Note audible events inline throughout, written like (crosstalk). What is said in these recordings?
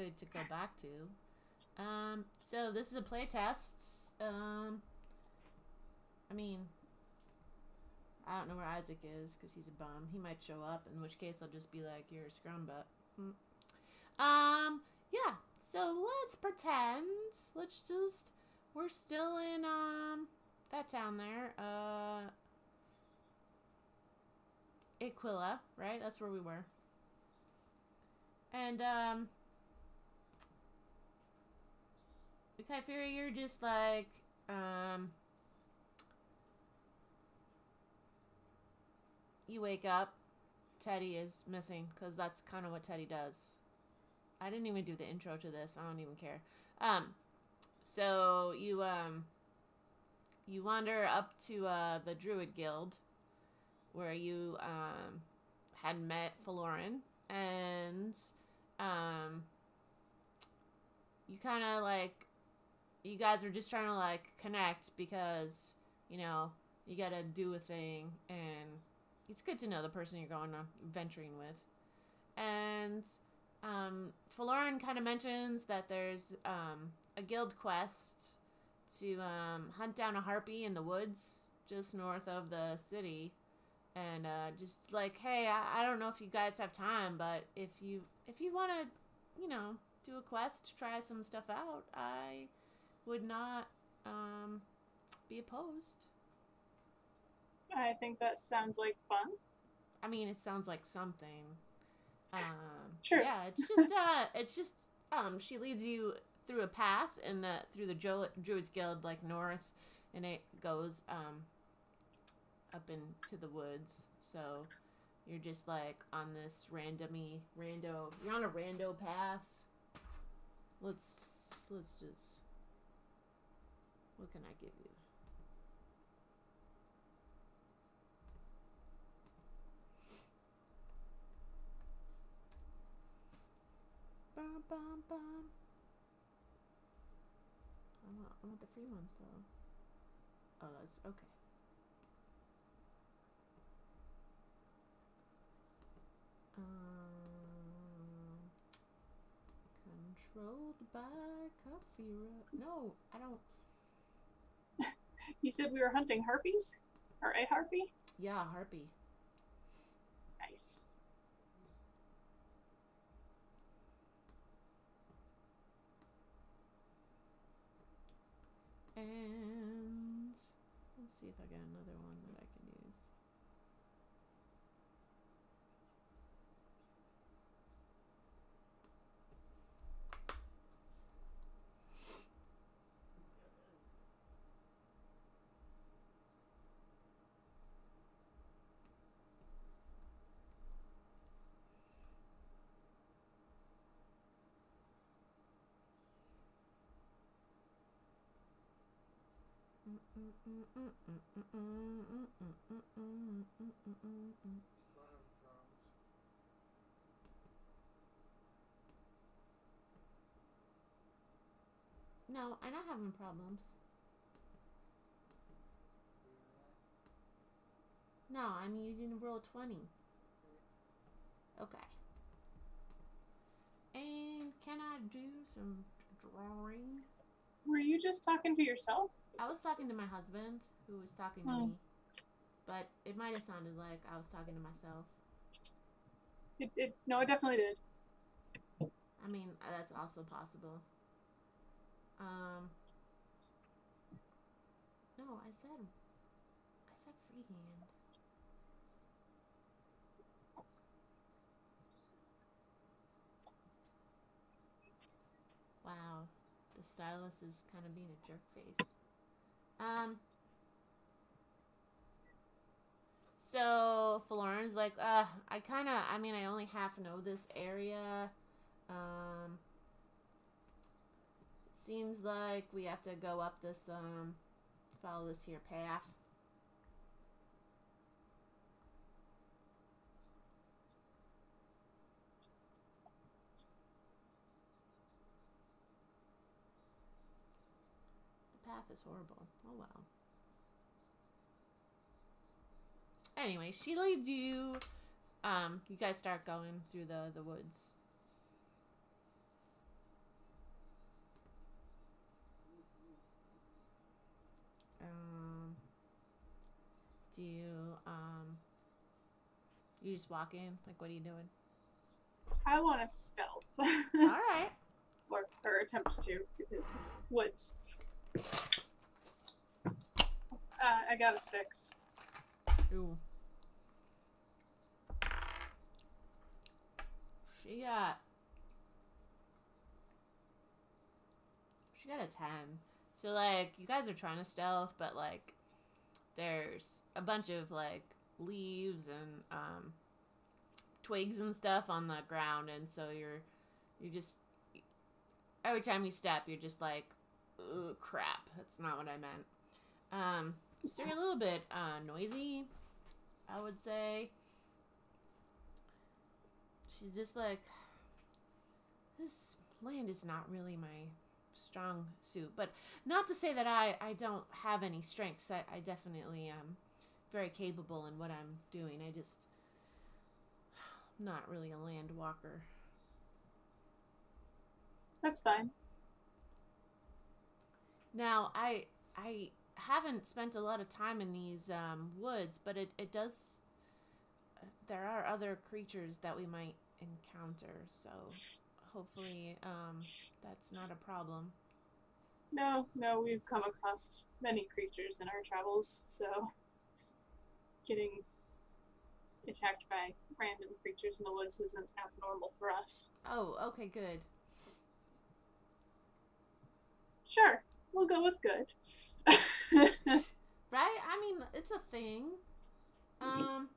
good to go back to. Um, so this is a playtest. Um, I mean, I don't know where Isaac is because he's a bum. He might show up, in which case I'll just be like, "You're a scrum butt." Hmm. Um, yeah. So let's pretend. Let's just. We're still in um that town there. Uh, Aquila, right? That's where we were. And um, Kypheria, you're just like um. You wake up, Teddy is missing because that's kind of what Teddy does. I didn't even do the intro to this. I don't even care. Um, so you um, you wander up to uh, the Druid Guild, where you um, had met Faloran, and um, you kind of like you guys are just trying to like connect because you know you gotta do a thing and it's good to know the person you're going on venturing with. And um Faloran kind of mentions that there's um a guild quest to um hunt down a harpy in the woods just north of the city. And uh just like hey I, I don't know if you guys have time but if you if you want to you know do a quest try some stuff out i would not um be opposed I think that sounds like fun. i mean it sounds like something um Sure. yeah it's just uh it's just um she leads you through a path in the through the Dru- druids guild like north and it goes um up into the woods so you're just like on this randomy rando you're on a rando path let's let's just what can i give you Bum, bum, bum. I want, I want the free ones though. Oh, that's okay. Um, controlled by Kafira. No, I don't. (laughs) You said we were hunting harpies? Or a harpy? Yeah, Harpy. Nice. And let's see if I got another one that I can use. No, I'm not having problems. No, I'm using roll 20. Okay. And can I do some drawing? Were you just talking to yourself? I was talking to my husband, who was talking to Hmm. me. But it might have sounded like I was talking to myself. It, it no, it definitely did. I mean, uh, that's also possible. Um. No, I said. I said freehand. Wow, stylus is kind of being a jerk face. Um. So Floren's like, uh, I kind of, I mean, I only half know this area. Um, seems like we have to go up this, um, follow this here path. path is horrible. Oh, well. Anyway, she leads you. Um, you guys start going through the, the woods. Um, do you, um, you just walk in? Like, what are you doing? I want a stealth. (laughs) All right. or, or attempt to, because woods. Uh, I got a six. Ooh. She got. She got a 10. So, like, you guys are trying to stealth, but, like, there's a bunch of, like, leaves and, um, twigs and stuff on the ground, and so you're, you just, every time you step, you're just like, oh, crap, that's not what I meant. Um, so you're a little bit, uh, noisy, I would say. She's just like, this land is not really my strong suit. But not to say that I, I don't have any strengths. I, I definitely am very capable in what I'm doing. I just, I'm not really a land walker. That's fine. Now, I I haven't spent a lot of time in these um, woods, but it, it does. There are other creatures that we might encounter, so hopefully um, that's not a problem. No, no, we've come across many creatures in our travels, so getting attacked by random creatures in the woods isn't abnormal for us. Oh, okay, good. Sure, we'll go with good. (laughs) Right? I mean, it's a thing. Um,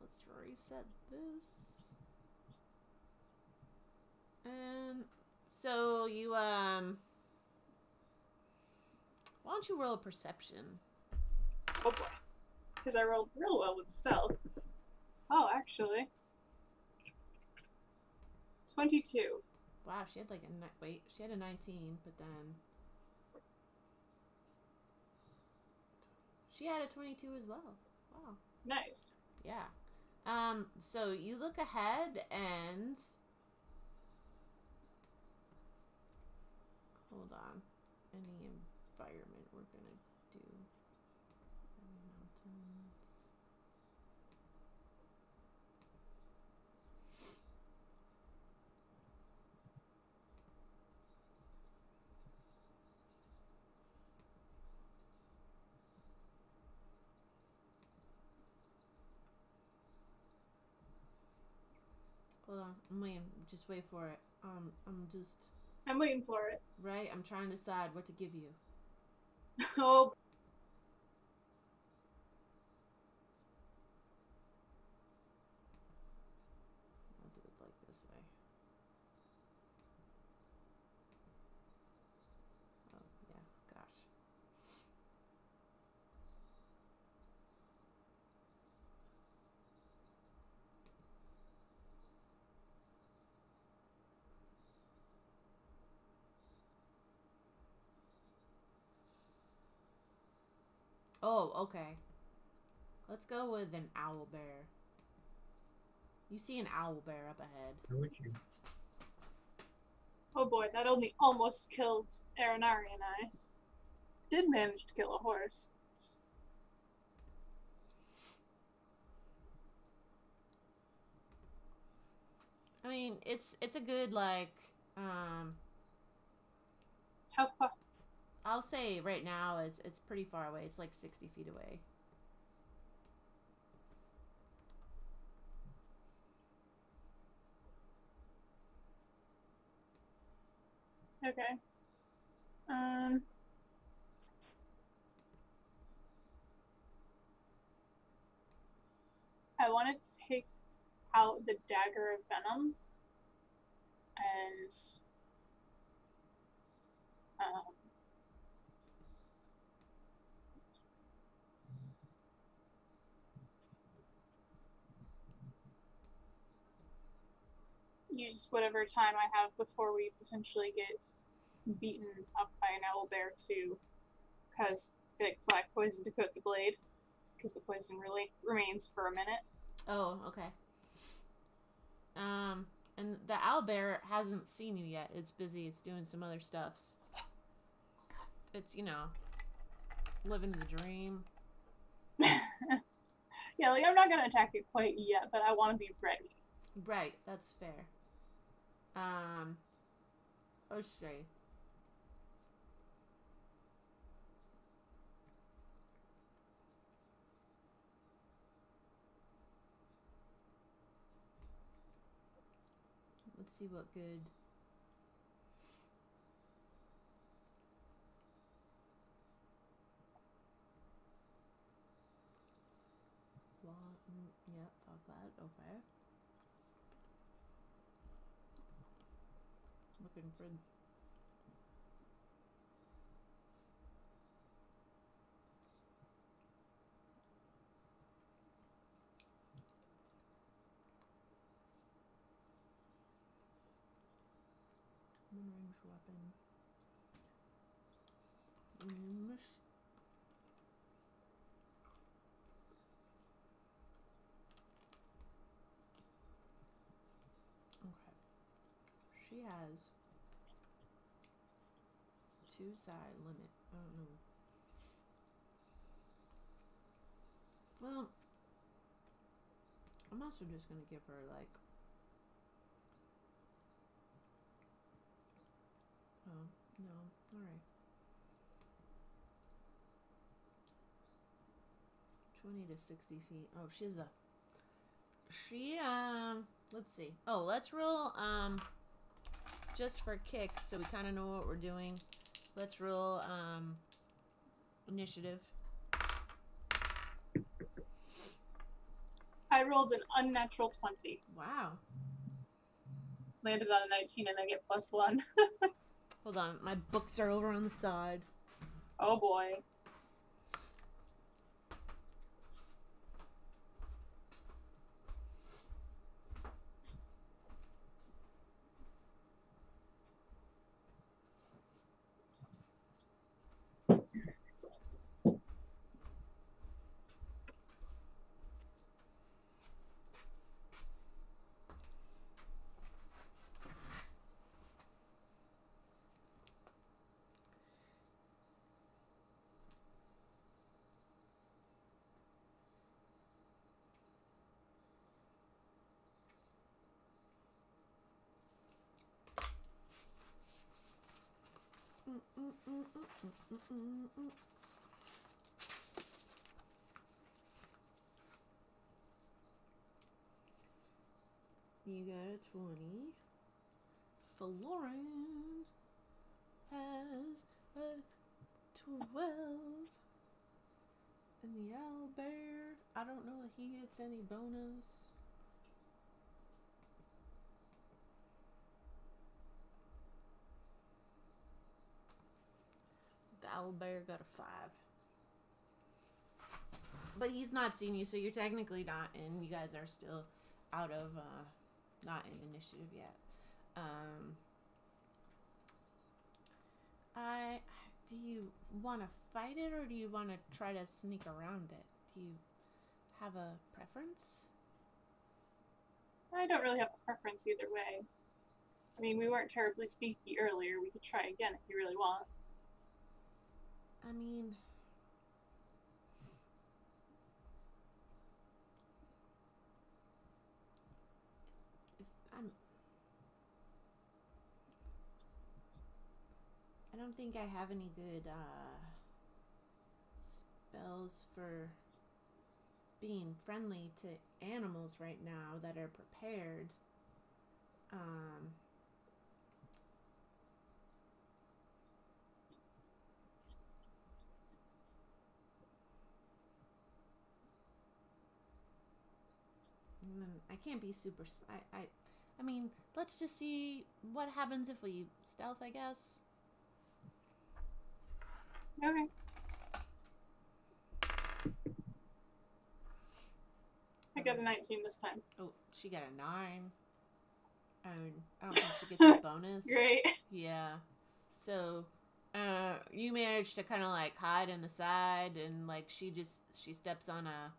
let's reset this. And so you um, why don't you roll a perception? oh boy. Because I rolled real well with stealth. Oh, actually. 22. Wow, she had like a wait, she had a nineteen, but then she had a twenty-two as well. Wow. Nice. Yeah. Um, so you look ahead and hold on. Any environment we're gonna do. Mountains. Hold on, I'm waiting. Just wait for it. Um, I'm just I'm waiting for it. right. I'm trying to decide what to give you. (laughs) Oh, I'll do it like this way. Oh yeah, gosh. Oh, okay. Let's go with an owl bear. You see an owl bear up ahead. How would you? oh boy, that only almost killed Aranari and I. Did manage to kill a horse. I mean, it's it's a good like um How far? I'll say right now it's it's pretty far away. It's like 60 feet away. Okay. Um. I want to take out the dagger of venom and um, use whatever time I have before we potentially get beaten up by an owl bear to cause thick black poison to coat the blade because the poison really remains for a minute. Oh, okay. Um and the owl bear hasn't seen you yet. It's busy. It's doing some other stuffs. it's you know, living the dream. (laughs) yeah, like I'm not gonna attack it quite yet, but I want to be ready. Right, that's fair. Um, let's see. Let's see what good. Mm, yeah, fuck that. Okay. Looking for. Mid-range weapon. Miss. Okay. Has two side limit. I don't know. Well, I'm also just gonna give her like. Oh no! All right. Twenty to sixty feet. Oh, she's a. She um. Let's see. Oh, let's roll um. Just for kicks, so we kind of know what we're doing. Let's roll um. Initiative. I rolled an unnatural 20. Wow. Landed on a 19 and I get plus one. (laughs) Hold on, my books are over on the side. oh boy. You got a 20. Florin has a 12. And the owlbear, I don't know if he gets any bonus. Owlbear got a 5. But he's not seen you, so you're technically not in. You guys are still out of, uh, not in initiative yet. Um, I do you want to fight it or do you want to try to sneak around it? Do you have a preference? I don't really have a preference either way. I mean, we weren't terribly sneaky earlier. We could try again if you really want. I mean, if I'm, I don't think I have any good uh, spells for being friendly to animals right now that are prepared. Um, I can't be super. I, I, I mean, let's just see what happens if we stealth. I guess. Okay. I got a 19 this time. Oh, she got a nine. And I don't think she gets a (laughs) bonus. Great. Yeah. So, uh, you manage to kind of like hide in the side, and like she just she steps on a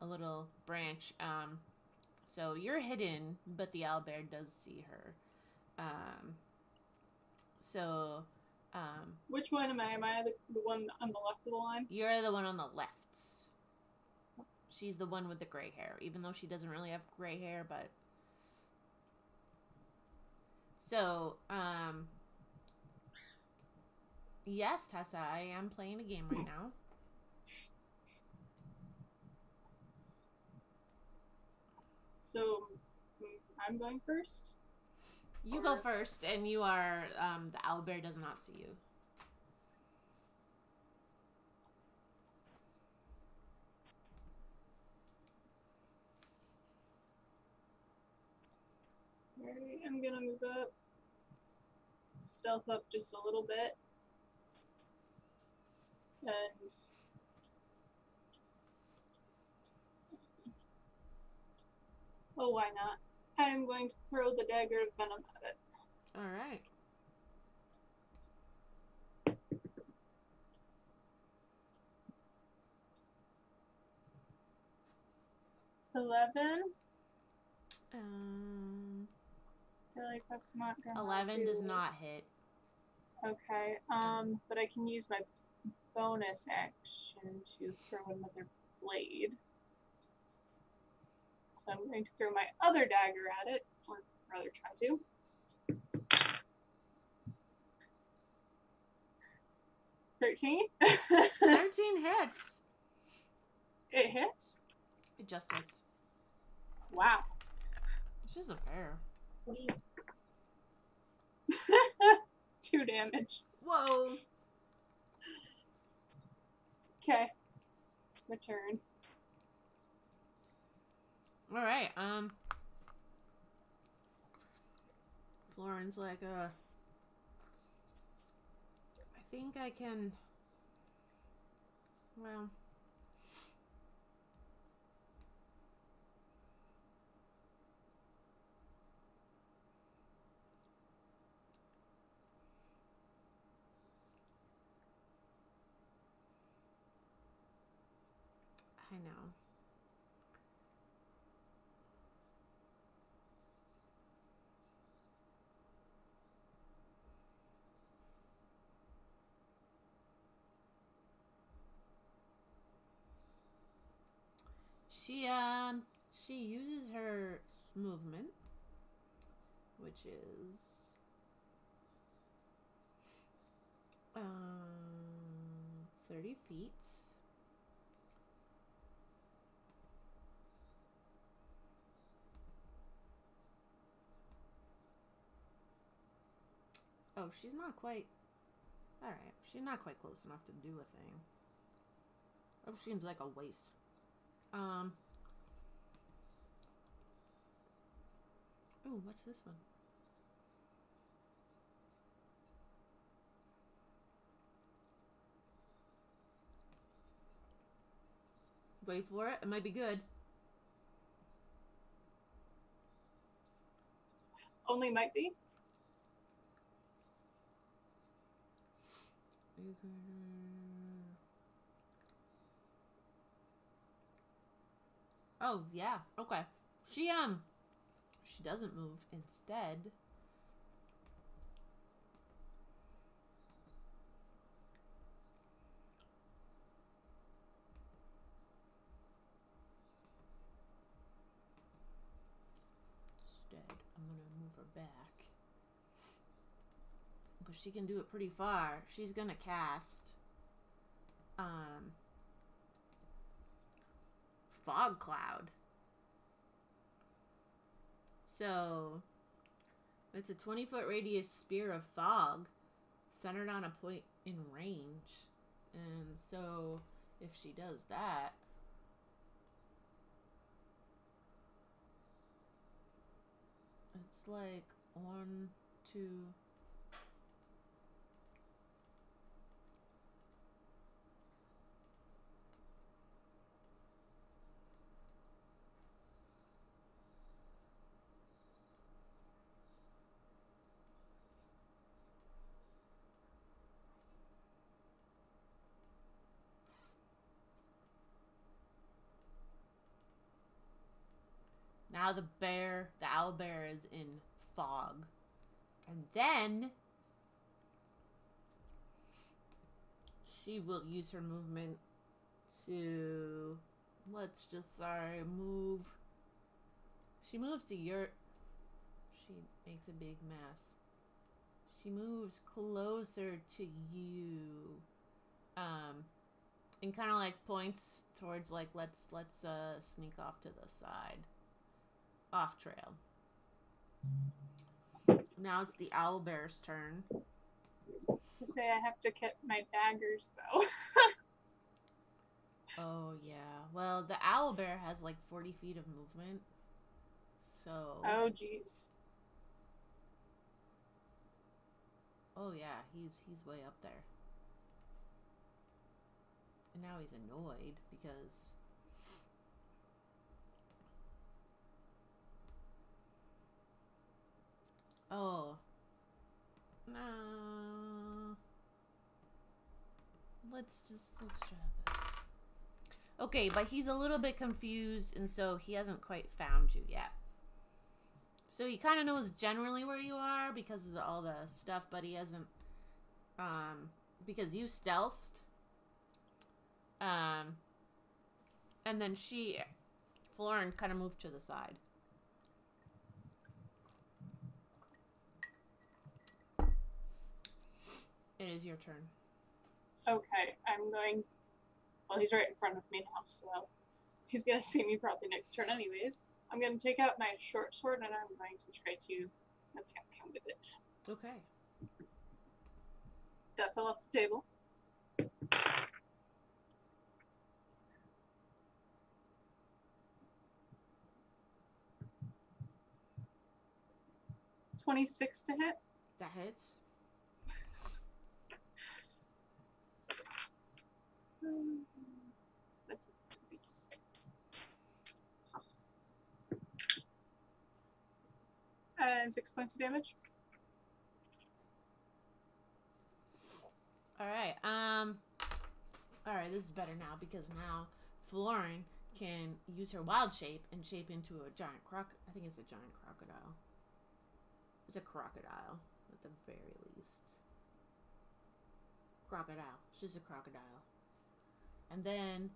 a little branch. Um, so you're hidden, but the owlbear does see her. Um, so Um, Which one am I? Am I the, the one on the left of the line? you're the one on the left. She's the one with the gray hair, even though she doesn't really have gray hair, but. So, um. Yes, Tessa, I am playing a game right now. (clears throat) So mm, I'm going first. You go first, and you are. Um, the owlbear does not see you. Alright, I'm gonna move up. Stealth up just a little bit. And Oh why not? I'm going to throw the dagger of venom at it. All right. Eleven. Um, I feel like that's not gonna eleven does do- not hit. Okay. Um, but I can use my bonus action to throw another blade. So I'm going to throw my other dagger at it, or rather try to. Thirteen. Thirteen (laughs) hits. it hits. It just hits. Wow. It's just a bear. (laughs) Two damage. Whoa. Okay. It's my turn. All right. Um. Florin's like, uh. I think I can. Well. I know. She um she uses her movement, which is um thirty feet. Oh, she's not quite. All right, she's not quite close enough to do a thing. Oh, seems like a waste. Um. Ooh, what's this one? Wait for it. It might be good. Only might be. Oh, yeah. Okay. She um she doesn't move instead. Instead, I'm going to move her back. Because she can do it pretty far. She's going to cast um fog cloud. So it's a 20 foot radius spear of fog centered on a point in range. And so if she does that, it's like one, two. Now the bear, the owl bear is in fog. And then she will use her movement to let's just sorry move. She moves to your she makes a big mess. She moves closer to you. Um and kind of like points towards like let's let's uh sneak off to the side off trail now it's the owl bear's turn To say I have to get my daggers though. (laughs) Oh yeah. Well, the owl bear has like 40 feet of movement. So. oh jeez. Oh yeah, he's he's way up there. And now he's annoyed because Oh. No. Let's just let's try this. Okay, but he's a little bit confused and so he hasn't quite found you yet. So he kind of knows generally where you are because of the, all the stuff, but he hasn't um because you stealthed. Um and then she Florin kind of moved to the side. It is your turn. Okay, I'm going. Well, he's right in front of me now, so he's gonna see me probably next turn, anyways. I'm gonna take out my short sword and I'm going to try to attack him with it. Okay. That fell off the table. Twenty-six to hit. That hits. That's a d6. And six points of damage. All right. Um. All right. This is better now because now Florin can use her wild shape and shape into a giant croc. I think it's a giant crocodile. It's a crocodile at the very least. Crocodile. She's a crocodile. And then.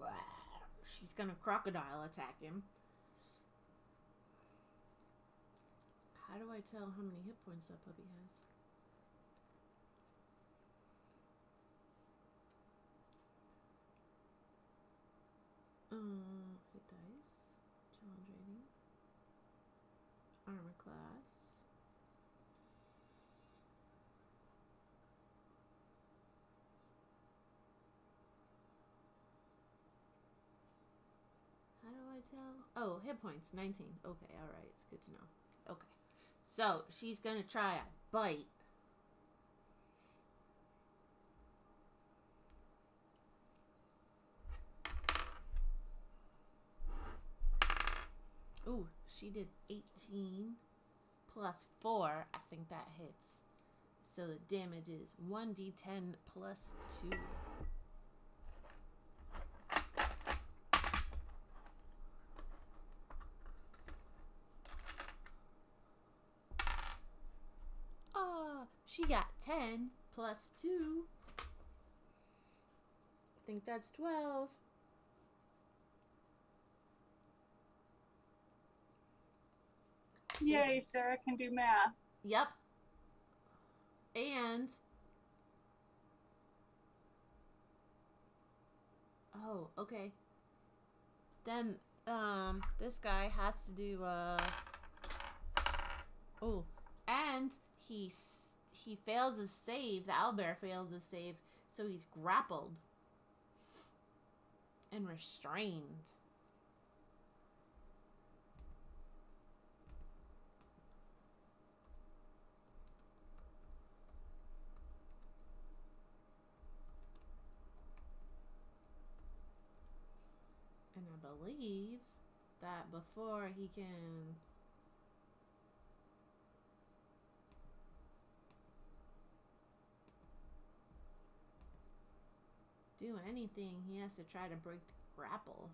(sighs) She's gonna crocodile attack him. How do I tell how many hit points that puppy has? Uh, hit dice, challenge rating, armor class. How do I tell? Oh, hit points, 19. Okay, alright, it's good to know. Okay. So she's gonna try a bite. Ooh, she did 18 plus 4. I think that hits. So the damage is 1d10 plus 2. Oh, she got 10 plus 2. I think that's 12. Yay, Sarah can do math. Yep. And Oh, okay. Then um this guy has to do uh Oh, and he s- he fails his save. The owlbear fails his save, so he's grappled and restrained. And I believe that before he can do anything, he has to try to break the grapple.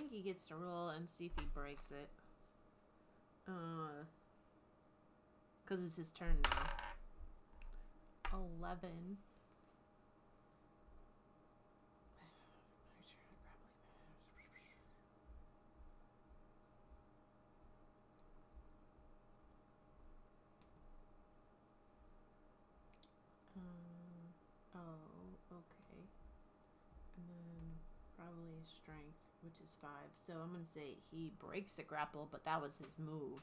think he gets to roll and see if he breaks it. Uh, Because it's his turn now. 11. Probably his strength, which is five. So I'm gonna say he breaks the grapple, but that was his move.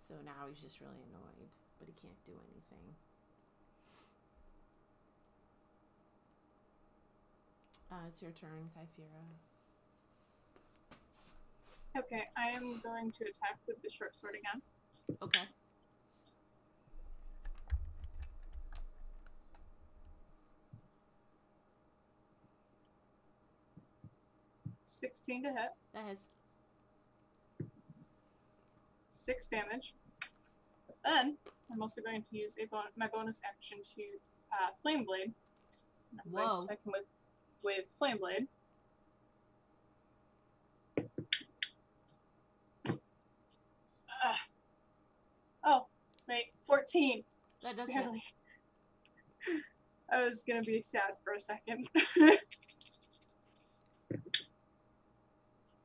So now he's just really annoyed, but he can't do anything. Uh, it's your turn, Kaifira. Okay, I am going to attack with the short sword again. Okay. Sixteen to hit, That has six damage. Then I'm also going to use a bon- my bonus action to uh, flame blade. And I'm going to attack him with with flame blade. Oh, wait, fourteen. that does hit. Barely. (laughs) I was gonna be sad for a second. (laughs)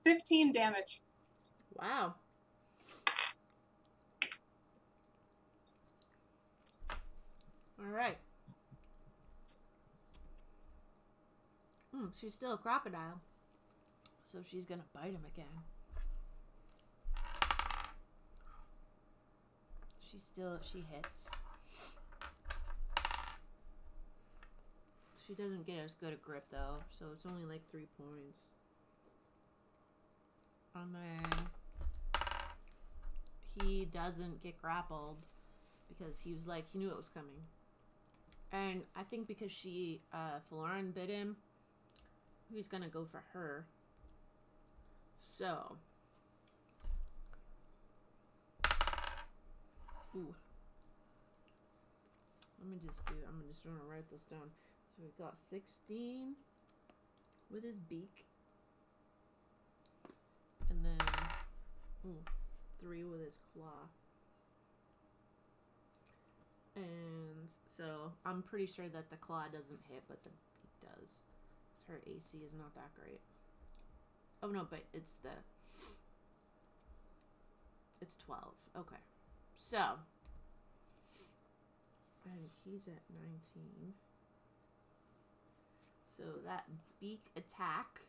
Fifteen damage. Wow. All right. Hmm, she's still a crocodile. So she's gonna bite him again. She still she hits. She doesn't get as good a grip though, so it's only like three points. And then he doesn't get grappled because he was like he knew it was coming. And I think because she uh Florin bit him, he's gonna go for her. So Ooh. Let me just do I'm just gonna write this down. So we got sixteen with his beak. And then ooh, three with his claw. And so I'm pretty sure that the claw doesn't hit, but the beak does. 'Cause her AC is not that great. Oh no, but it's the it's twelve. Okay. So and he's at nineteen. So that beak attack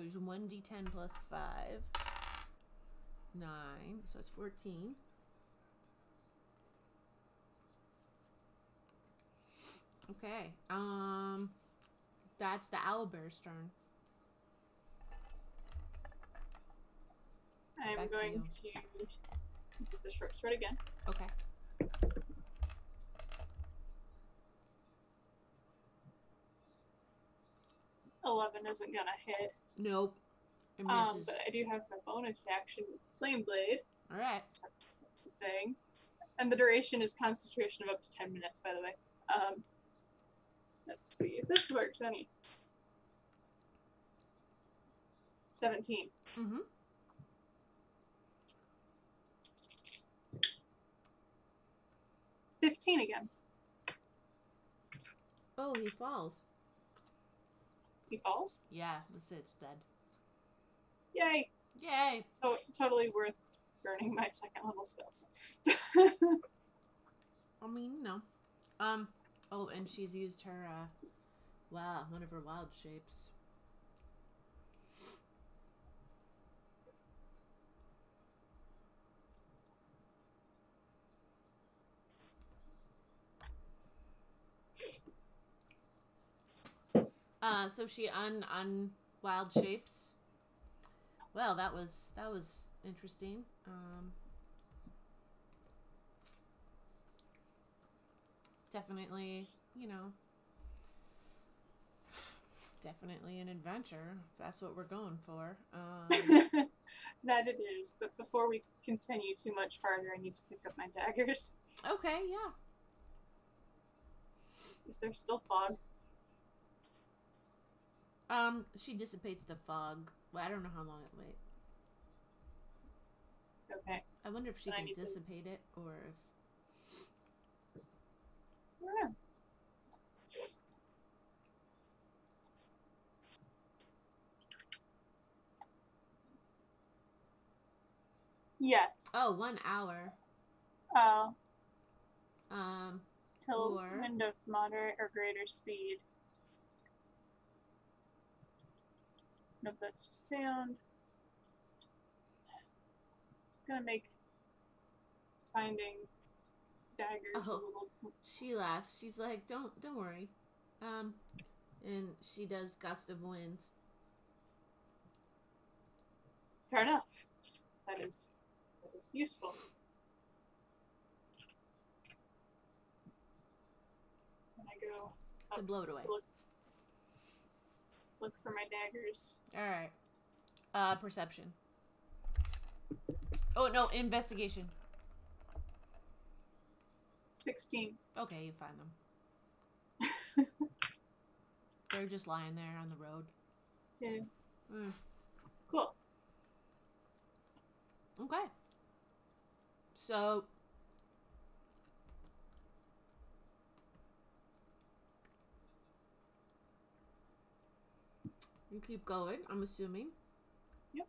is D ten plus five. Nine. So it's fourteen. Okay. Um that's the owl bear's turn. I'm Back to going you. to use the short sword again. Okay. Eleven isn't gonna hit. Nope. Um, but I do have my bonus action with flame blade Alright. thing, and the duration is concentration of up to ten minutes. By the way. Um, let's see if this works any. Seventeen. Mm-hmm. Fifteen again. Oh, he falls. He falls. Yeah, that's it. It's dead. Yay! Yay! To- totally worth burning my second level spells. (laughs) I mean, no. Um. Oh, and she's used her. uh Wow, one of her wild shapes. Uh, so she un un wild shapes. Well, that was that was interesting. Um, definitely, you know, definitely an adventure. That's what we're going for. Um, (laughs) that it is. But before we continue too much farther, I need to pick up my daggers. okay, yeah. Is there still fog? Um, she dissipates the fog. Well, I don't know how long it wait. Okay. I wonder if she I can need to- dissipate it or if. I don't know. Yes. Oh, one hour. Oh, Um, till Or- wind of moderate or greater speed. Nope, that's just sound. It's gonna make finding daggers Oh. a little. she laughs. She's like, "Don't, don't worry." Um, and she does gust of wind. Fair enough. That is that is useful. And I go to blow it away. to look look for my daggers. All right. Uh, perception. Oh no, investigation. Sixteen. Okay, you find them. (laughs) They're just lying there on the road. Yeah. Mm, Cool. okay. So. You keep going, I'm assuming. Yep.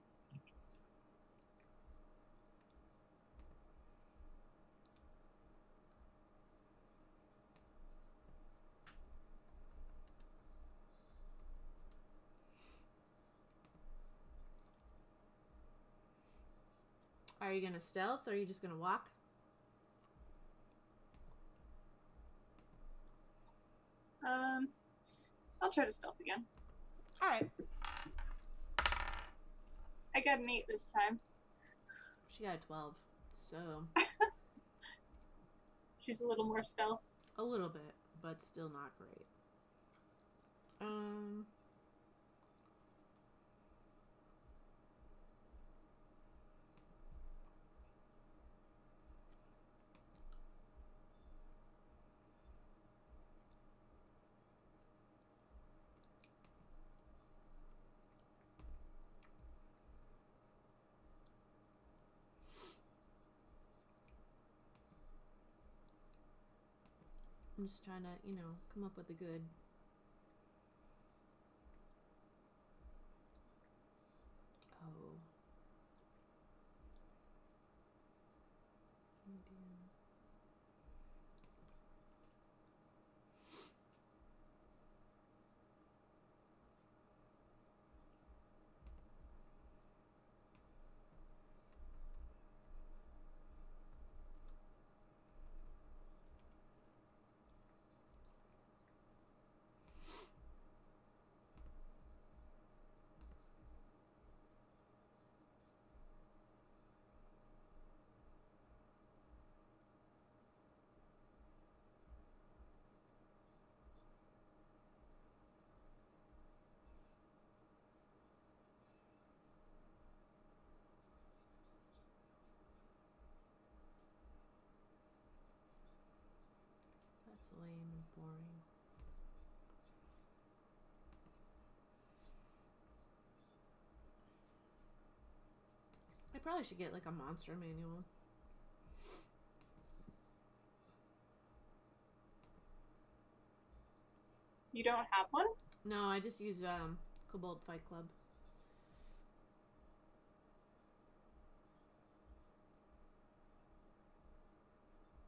Are you gonna stealth or are you just gonna walk? Um I'll try to stealth again. Alright. I got an eight this time. She got a 12. So, (laughs) She's a little more stealth. a little bit, but still not great. Um. I'm just trying to, you know, come up with a good. Oh. Medium. And boring. I probably should get like a monster manual. You don't have one? No, I just use um Kobold Fight Club.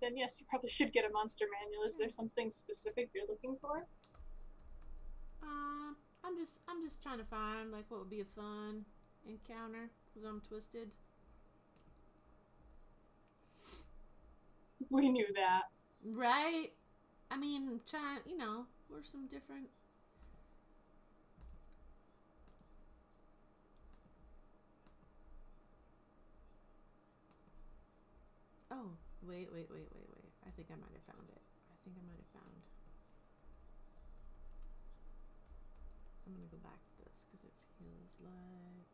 Then yes, you probably should get a monster manual. Is there something specific you're looking for? Uh, I'm just I'm just trying to find like what would be a fun encounter because I'm twisted. We knew that. Right? I mean, trying you know, we're some different. Oh, Wait, wait, wait, wait, wait. I think I might have found it. I think I might have found. I'm going to go back to this because it feels like...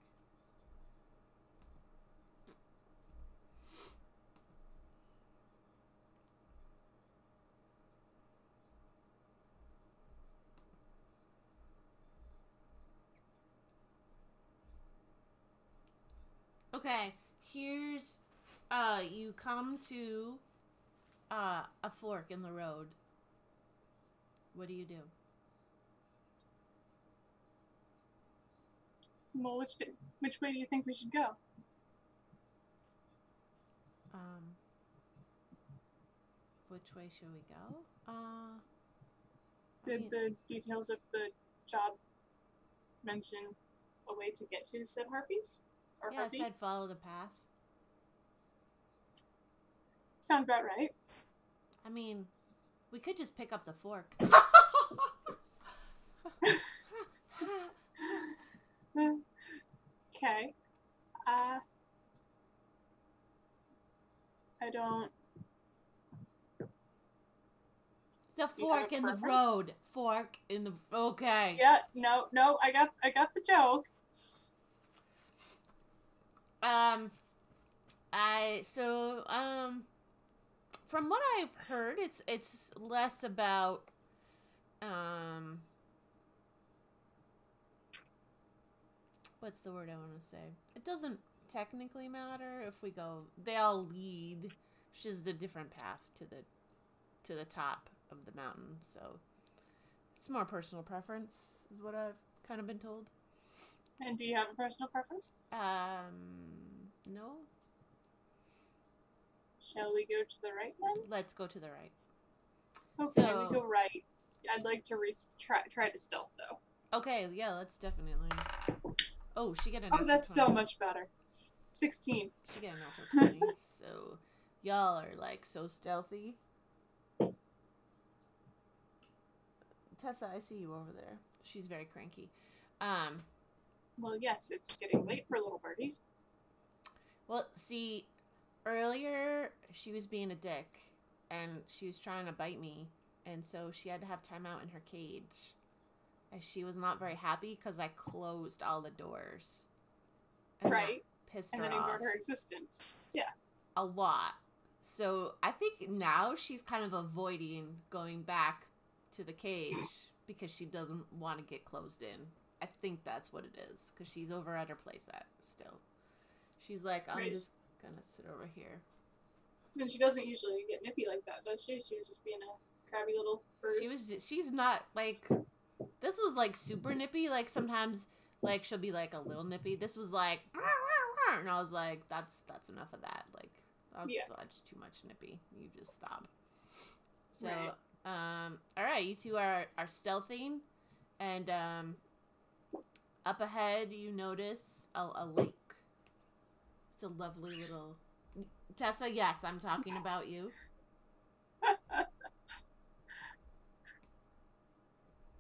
Okay, here's uh you come to uh a fork in the road. What do you do? Well, which di- which way do you think we should go? Um which way should we go? Uh Did the details of the job mention a way to get to said harpies or yeah, I harpy? said follow the path. Sound about right. I mean, we could just pick up the fork. (laughs) Okay. Uh, I don't. It's a Do you have fork in the road. Fork in the okay. Yeah. No. No. I got. I got the joke. Um, I so um, from what I've heard, it's it's less about um. What's the word I want to say? It doesn't technically matter if we go. They all lead. It's just a different path to the to the top of the mountain. So it's more personal preference, is what I've kind of been told. And do you have a personal preference? Um, no. Shall we go to the right then? Let's go to the right. Okay, So- we go right. I'd like to re- try try to stealth though. Okay, yeah, let's definitely. Oh, she got an. Oh, that's so much better. Sixteen. She got a twenty. (laughs) so, y'all are like so stealthy. Tessa, I see you over there. She's very cranky. Um, Well, yes, it's getting late for little birdies. well, see, earlier she was being a dick, and she was trying to bite me, and so she had to have time out in her cage. And she was not very happy because I closed all the doors. And Right. Pissed And her then off. ignored her existence. Yeah. a lot. So I think now she's kind of avoiding going back to the cage (coughs) because she doesn't want to get closed in. I think that's what it is because she's over at her playset still. She's like, I'm Right. just gonna sit over here. And she doesn't usually get nippy like that, does she? She was just being a crabby little bird. She was just, she's not like this was like super nippy. Like sometimes like she'll be like a little nippy. This was like and I was like, that's that's enough of that. Like that's, Yeah. that's too much nippy. You just stop. So Right. um all right, you two are are stealthing and um up ahead you notice a, a lake. A lovely little Tessa, yes, I'm talking Yes. about you. (laughs)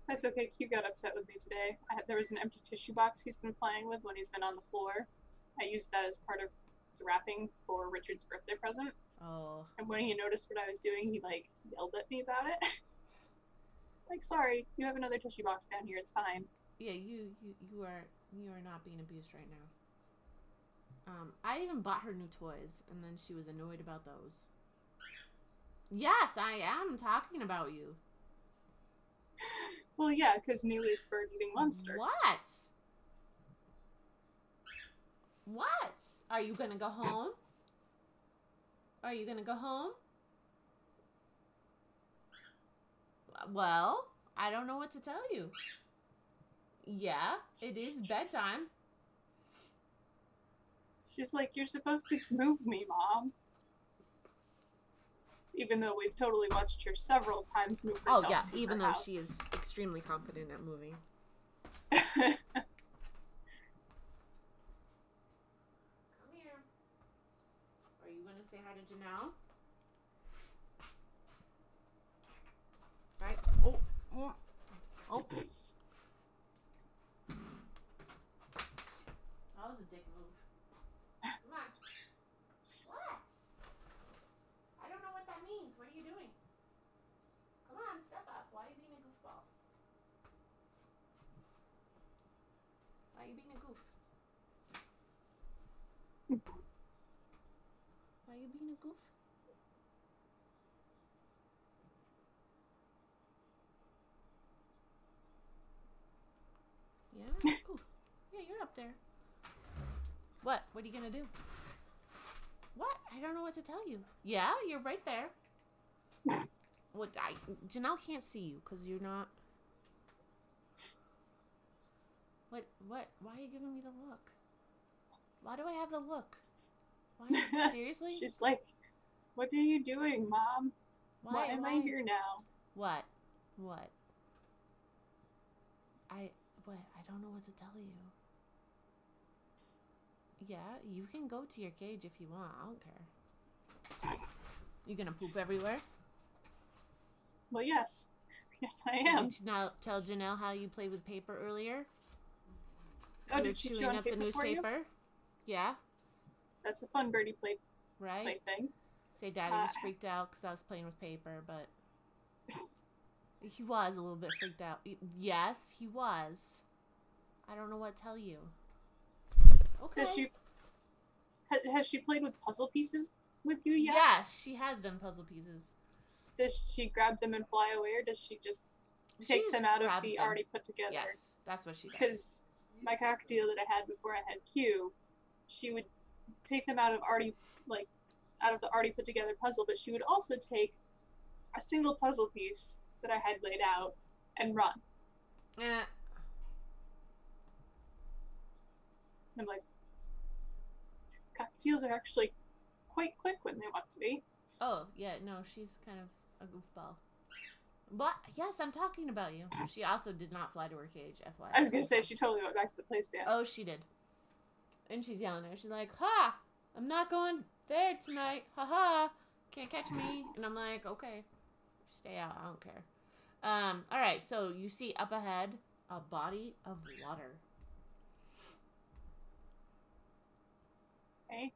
That's okay. Q got upset with me today. I had, there was an empty tissue box he's been playing with when he's been on the floor. I used that as part of the wrapping for Richard's birthday present. Oh. And when he noticed what I was doing, he like yelled at me about it. (laughs) like, sorry, you have another tissue box down here. It's fine. Yeah, you you you are you are not being abused right now. Um, I even bought her new toys, and then she was annoyed about those. Yes, I am talking about you. Well, yeah, because New is bird eating monster. What? What? Are you gonna go home? Are you gonna go home? Well, I don't know what to tell you. Yeah, it is bedtime. (laughs) She's like, you're supposed to move me, mom. Even though we've totally watched her several times move herself. Oh herself yeah, to even her though house. she is extremely competent at moving. Come here. Are you gonna say hi to Janelle? Right. Oh. Oh. That was a dick move. Come on. What? I don't know what that means. What are you doing? Come on, step up. Why are you being a goofball? Why are you being a goof? Why are you being a goof? Yeah? Cool. Yeah, you're up there. What? What are you gonna do? What? I don't know what to tell you. Yeah, you're right there. (laughs) what? I Janelle can't see you because you're not. What? What? Why are you giving me the look? Why do I have the look? Why? (laughs) Seriously? She's like, "What are you doing, mom? Why, am I here now?" What? What? I what? I don't know what to tell you. Yeah, you can go to your cage if you want. I don't care. You gonna poop everywhere? Well, yes. (laughs) Yes, I Did am. you now tell Janelle how you played with paper earlier? Oh, You did she chew chewing up the paper for you? newspaper? Yeah, That's a fun birdie play right? play thing. Say daddy was Uh, freaked out because I was playing with paper, but (laughs) he was a little bit freaked out. Yes, he was. I don't know what to tell you. Okay. Has she ha- has she played with puzzle pieces with you yet? Yes, she has done puzzle pieces. Does she grab them and fly away, or does she just She take just them out of the them. already put together? Yes, that's what she does. Because my cockatiel that I had before I had Q, she would take them out of already like out of the already put together puzzle, but she would also take a single puzzle piece that I had laid out and run. Eh. And I'm like, cockatiels are actually quite quick when they want to be. oh, yeah, no, she's kind of a goofball. But yes, I'm talking about you. She also did not fly to her cage, FYI. I was gonna say she totally went back to the play stand. Oh, she did. And she's yelling at her. She's like, Ha! I'm not going there tonight. Ha ha! Can't catch me. And I'm like, okay. Stay out. I don't care. Um, alright, so you see up ahead a body of water. Okay.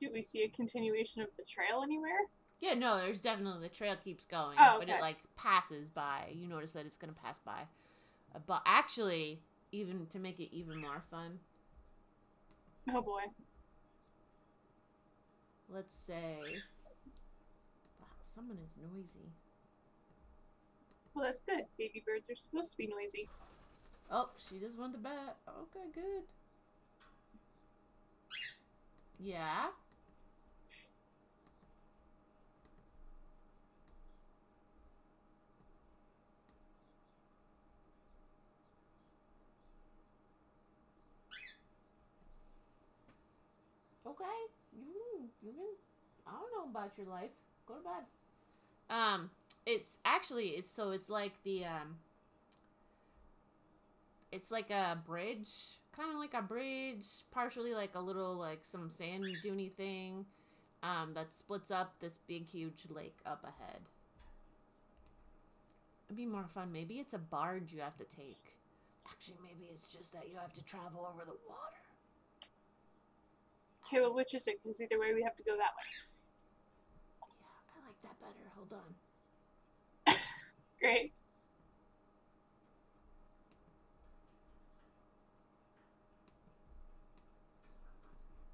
Do we see a continuation of the trail anywhere? Yeah, no, there's definitely the trail keeps going, Oh, but it like passes by. You notice that it's gonna pass by. Uh, but actually, even to make it even more fun, Oh boy. let's say, wow, someone is noisy. Well, that's good. Baby birds are supposed to be noisy. Oh, she just went to bed. Okay, good. Yeah. Okay, you you can. I don't know about your life. Go to bed. Um, it's actually it's so it's like the um it's like a bridge, kind of like a bridge, partially like a little like some sand duny thing, um, that splits up this big huge lake up ahead. It'd be more fun. Maybe it's a barge you have to take. Actually, maybe it's just that you have to travel over the water. Okay, well, which is it? Because either way, we have to go that way. Yeah, I like that better. Hold on. (laughs) Great.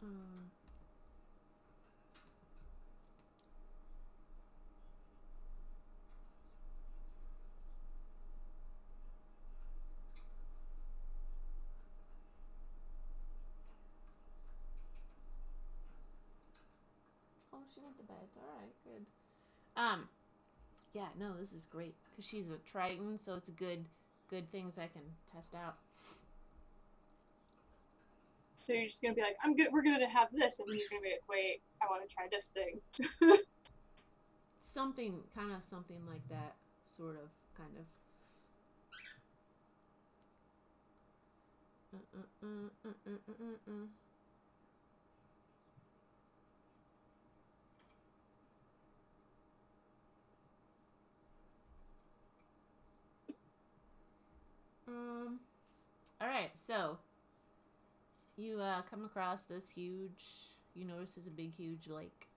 Um, oh, she went to bed. All right, good. Um, yeah, no, this is great because she's a Triton, so it's good, good things I can test out. So you're just gonna be like, I'm good. We're gonna have this, and then you're gonna be like, wait, I want to try this thing. (laughs) something kind of something like that sort of kind of um all right so you uh come across this huge you notice there's a big huge lake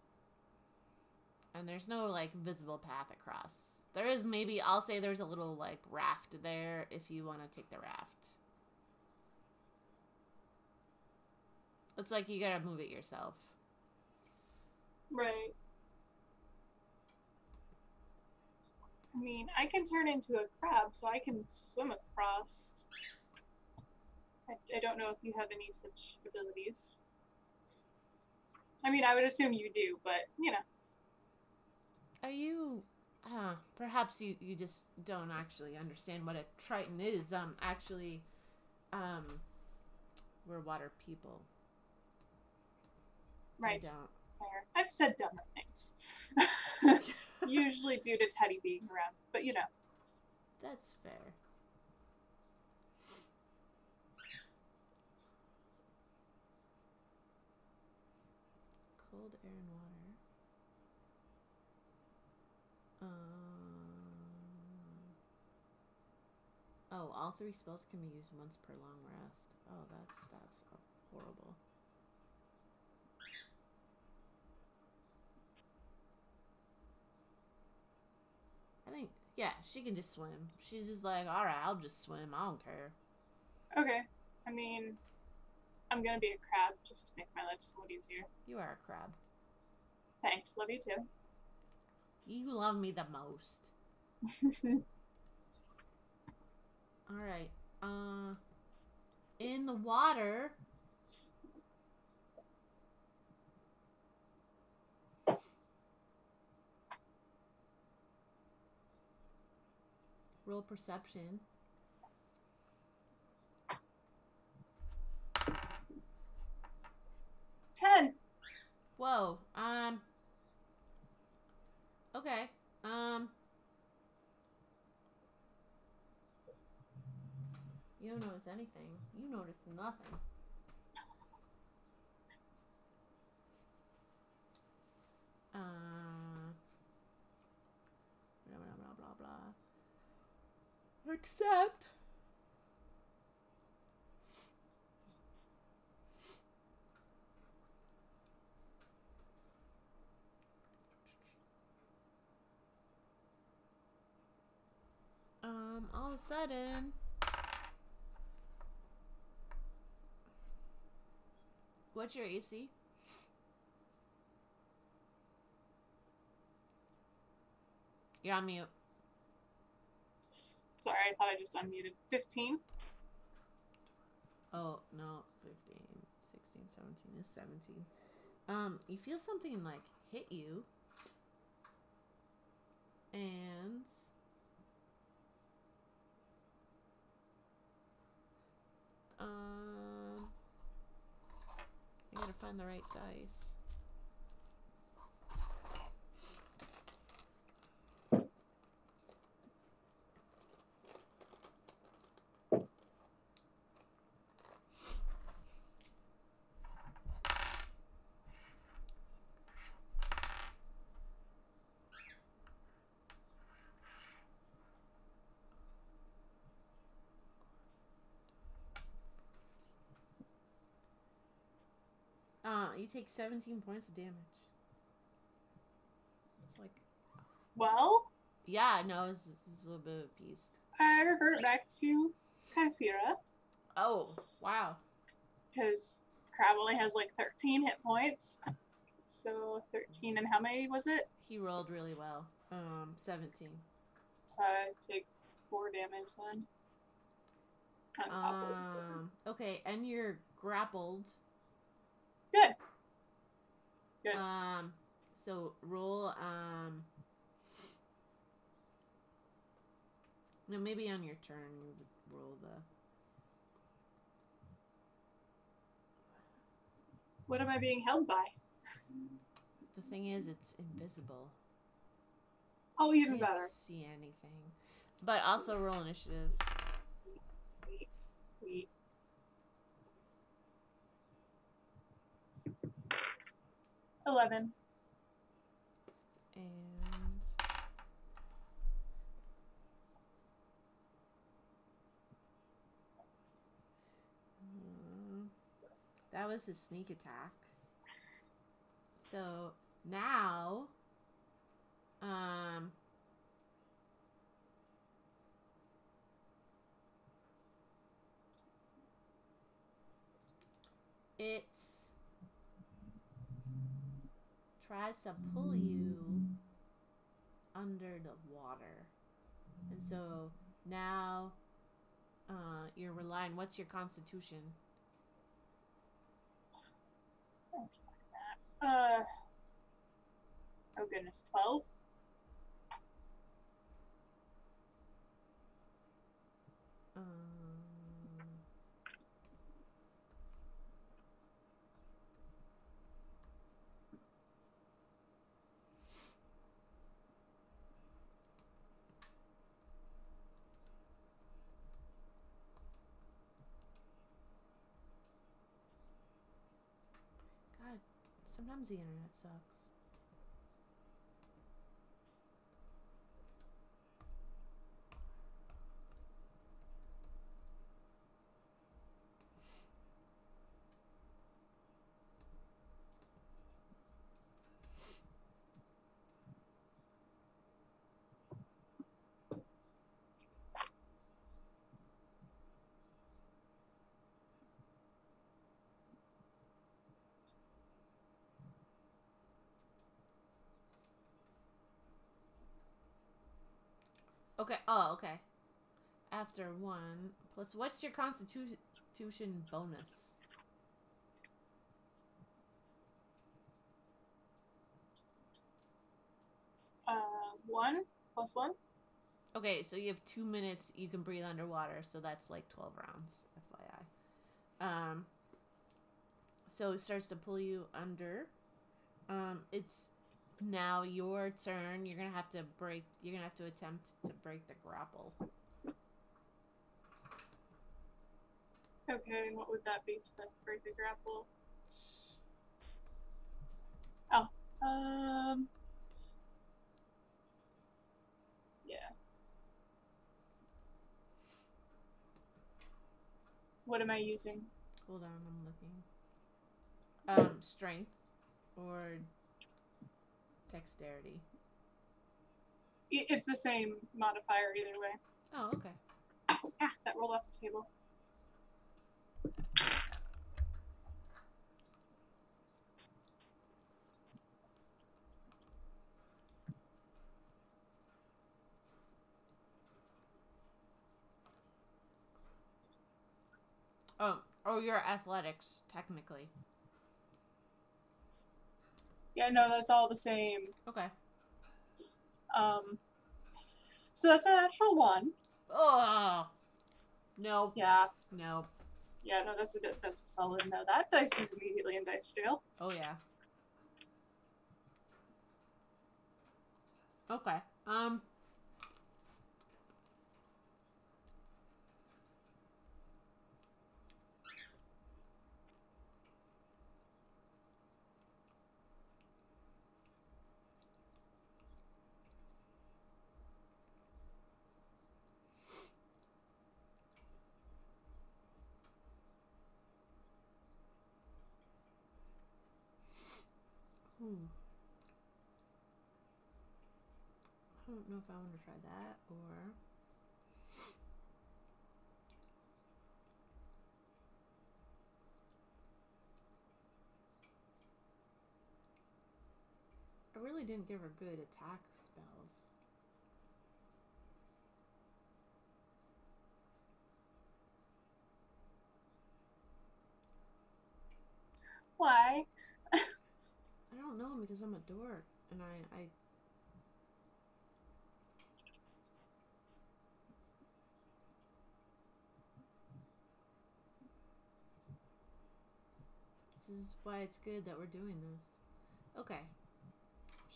and there's no like visible path across. There is maybe I'll say there's a little like raft there if you want to take the raft. It's like you gotta move it yourself. Right. I mean, I can turn into a crab, so I can swim across. I, I don't know if you have any such abilities. I mean, I would assume you do, but you know. Are you uh, perhaps you, you just don't actually understand what a triton is. Um actually um we're water people. Right. I don't. Fair. I've said dumber things. (laughs) (laughs) Usually due to Teddy being around, but you know. That's fair. Cold air and water. Um, oh, all three spells can be used once per long rest. Oh, that's that's horrible. I think yeah, she can just swim. She's just like, all right, I'll just swim. I don't care. Okay. I mean, I'm gonna be a crab just to make my life somewhat easier. You are a crab. Thanks. Love you too. You love me the most. (laughs) All right. Uh, in the water. Roll perception. Ten. Whoa. Um. Okay. Um. You don't notice anything. You notice nothing. Uh. Blah blah blah blah blah. Except. Um, all of a sudden. What's your AC? You're on mute. Sorry, I thought I just unmuted. Fifteen. Oh, no. 15, 16, 17 is 17. Um, you feel something like hit you. And. Um. I gotta find the right dice. Uh, you take 17 points of damage. It's like, Well, yeah, no, it's, it's a little bit of a piece. I revert back to Kyphira Oh, wow. because Crab only has like thirteen hit points. So thirteen, and how many was it? He rolled really well. Um, 17. So I take four damage then. On top of Um, okay, and you're grappled. Good. Good. Um, so roll, um, no, maybe on your turn you would roll the, What am I being held by? the thing is, it's invisible. Oh, even Can't better. see anything. But also roll initiative. Wait, wait. Eleven. And Mm, that was his sneak attack. So now, um, it tries to pull you under the water. And so now uh, you're relying. What's your constitution? Uh. Oh goodness, twelve. Um, God, sometimes the internet sucks. Okay. Oh, okay. After one plus, what's your constitution bonus? Uh, one plus one. Okay, so you have two minutes. You can breathe underwater, so that's like twelve rounds, FYI. Um. So it starts to pull you under. Um, it's now your turn. You're gonna have to break. You're gonna have to attempt to break the grapple. Okay, and what would that be to break the grapple? Oh, um. Yeah. What am I using? Hold on, I'm looking. Um, strength or dexterity. It's the same modifier either way. Oh, okay. Ah, that rolled off the table. Oh, oh, you're athletics technically. Yeah, no, that's all the same. Okay. Um. So that's a natural one. Oh. Nope. Yeah, Nope. yeah, no, that's a that's a solid no. That dice is immediately in dice jail. Oh yeah. Okay. Um. Hmm. I don't know if I want to try that or. I really didn't give her good attack spells. Why? I don't know because I'm a dork and I, I This is why it's good that we're doing this. Okay.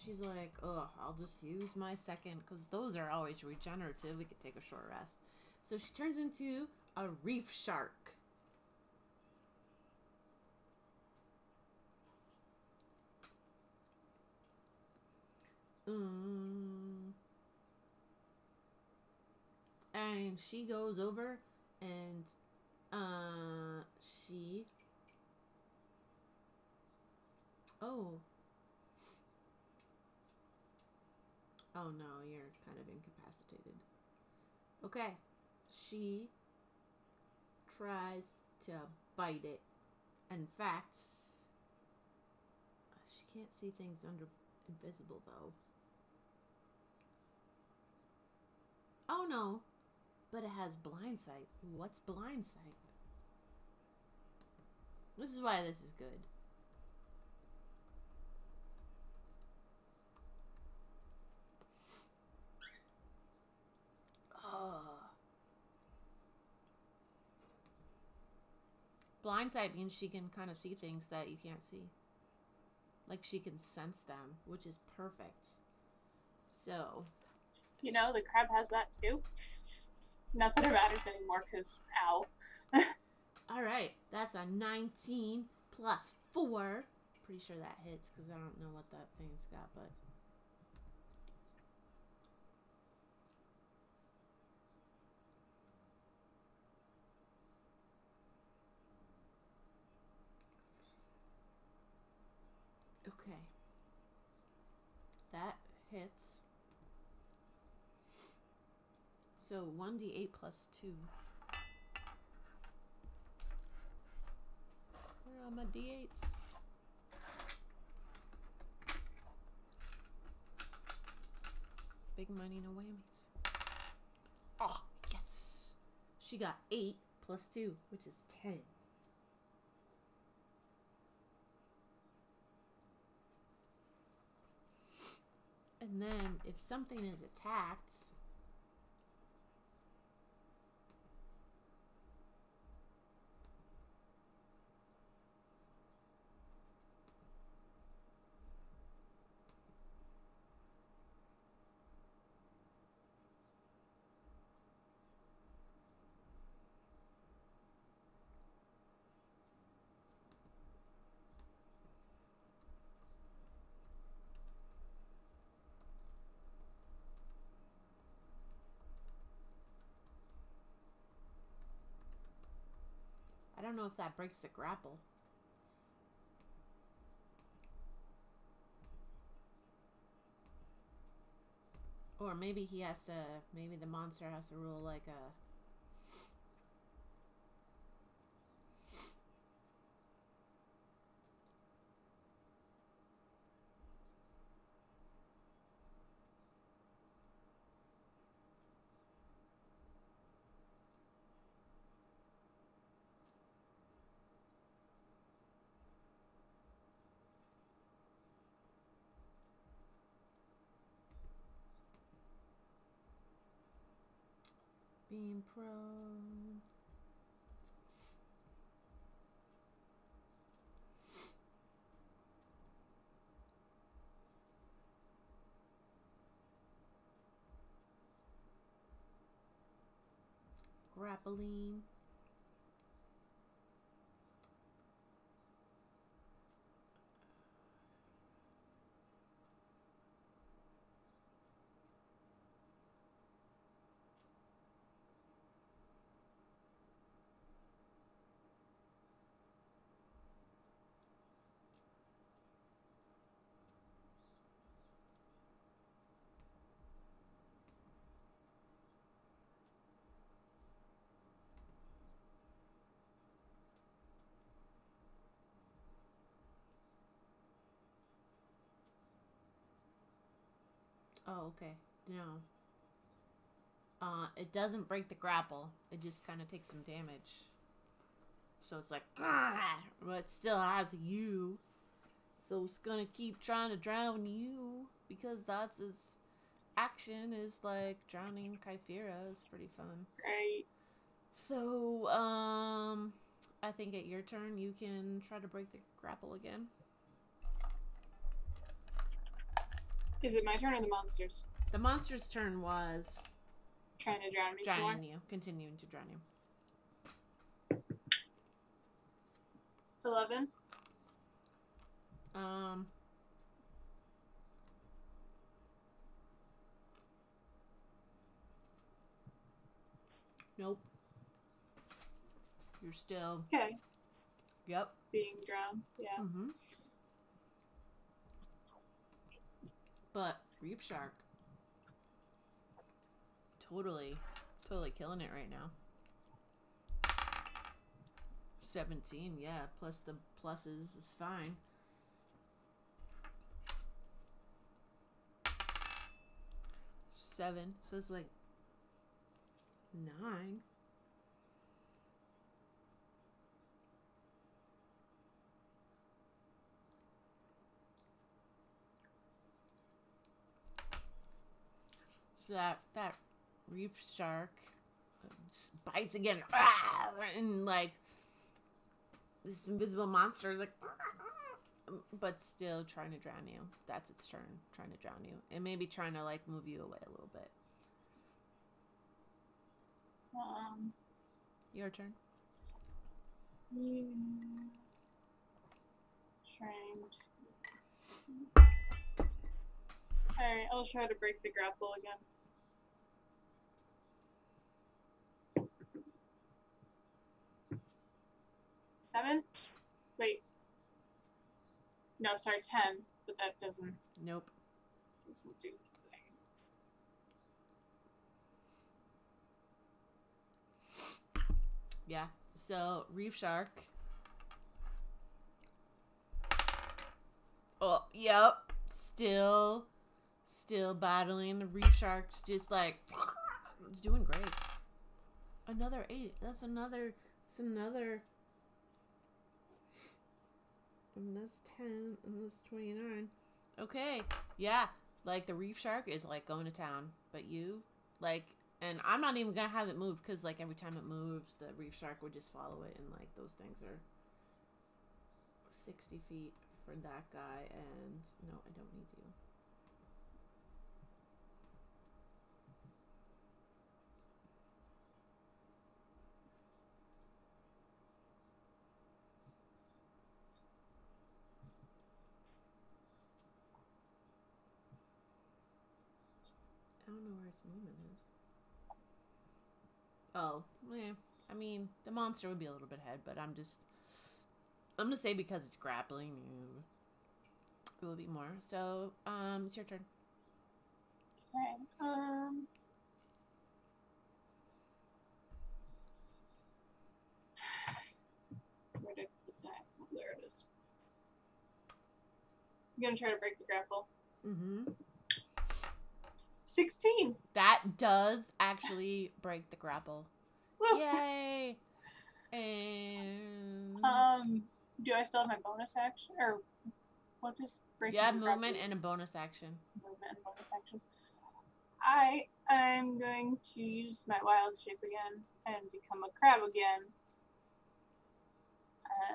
She's like, oh, I'll just use my second, because those are always regenerative. We could take a short rest. So she turns into a reef shark. Mm. And she goes over and uh she Oh. Oh no, you're kind of incapacitated. Okay. She tries to bite it. In fact, she can't see things under invisible though. Oh no. But it has blind sight. What's blind sight? This is why this is good. Oh. Blind sight means she can kind of see things that you can't see. Like she can sense them, which is perfect. So, You know, the crab has that too. Not that it matters anymore, because ow. (laughs) all right, that's a 19 plus 4. Pretty sure that hits because I don't know what that thing's got, but. Okay. That hits. So 1d8 plus 2. Where are my d8s? Big money, no whammies. Oh, yes! She got 8 plus 2, which is 10. And then if something is attacked, don't know if that breaks the grapple. Or maybe he has to, maybe the monster has to rule like a. Being prone. Grappling. Oh, okay. No. Uh, it doesn't break the grapple. It just kind of takes some damage. So it's like, "Ah," but it still has you. So it's gonna keep trying to drown you because that's his action is like drowning Kyphera is pretty fun. Right. So, um, I think at your turn you can try to break the grapple again. Is it my turn or the monsters? The monster's turn was Trying to drown me drowning you, continuing to drown you. 11? Um. Nope. You're still. Okay. Yep. Being drowned. Yeah. Mm-hmm. But Reef Shark. Totally, totally killing it right now. 17, yeah, plus the pluses is fine. Seven, so it's like nine. That that reef shark bites again, ah, and like this invisible monster is like, (clears throat) but still trying to drown you. That's its turn, trying to drown you, and maybe trying to like move you away a little bit. Um, Your turn. you trying Alright, I'll try to break the grapple again. Seven? Wait. No, sorry, ten. But that doesn't Nope. doesn't do the thing. Yeah. So reef shark. Oh, yep. Still, still battling the reef sharks. Just like (sniffs) it's doing great. Another eight. That's another. That's another. And that's ten. And that's twenty nine. Okay. Yeah. Like the reef shark is like going to town, but you like and I'm not even gonna have it move because like every time it moves, the reef shark would just follow it, and like those things are sixty feet for that guy, and no, I don't need you. Don't know where its movement is. Oh, yeah. I mean, the monster would be a little bit ahead, but I'm just. I'm gonna say because it's grappling, it will be more. So, um, it's your turn. Okay. Um. Where did the there it is. I'm gonna try to break the grapple. Mm-hmm. Sixteen. That does actually break the grapple. Woo. Yay! And Um. Do I still have my bonus action or what you have the movement grapple? and a bonus action. movement and bonus action. I am going to use my wild shape again and become a crab again.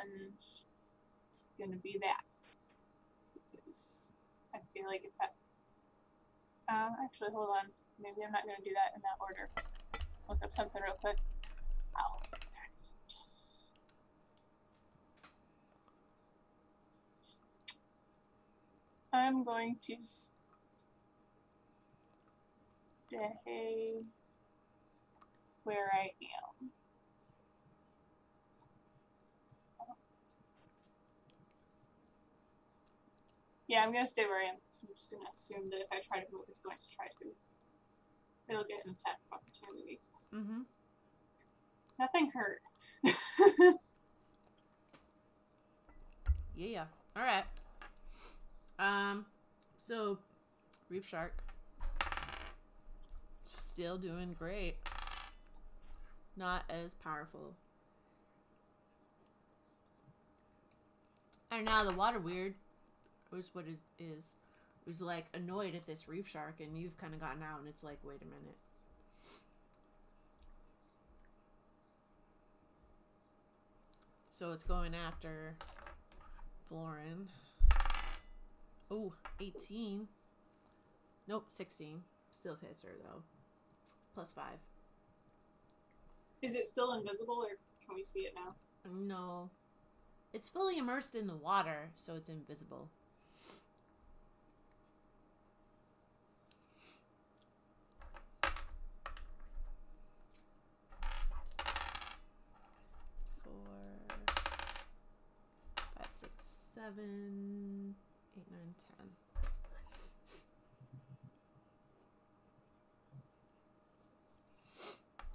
And it's gonna be that. Because I feel like if I uh, actually hold on. Maybe I'm not gonna do that in that order. Look up something real quick. Ow. I'm going to stay where I am. Yeah, I'm gonna stay where I am. So I'm just gonna assume that if I try to move, it's going to try to. It'll get an attack opportunity. Mm-hmm. Nothing hurt. (laughs) Yeah, yeah. All right. Um, so reef shark still doing great. Not as powerful. And now the water weird was what it is. Was like annoyed at this reef shark, and you've kind of gotten out, and it's like, wait a minute. So it's going after Florin. Oh, 18. Nope, 16. Still hits her though. Plus 5. Is it still invisible, or can we see it now? No. It's fully immersed in the water, so it's invisible. Four, five, six, seven, eight, nine, ten.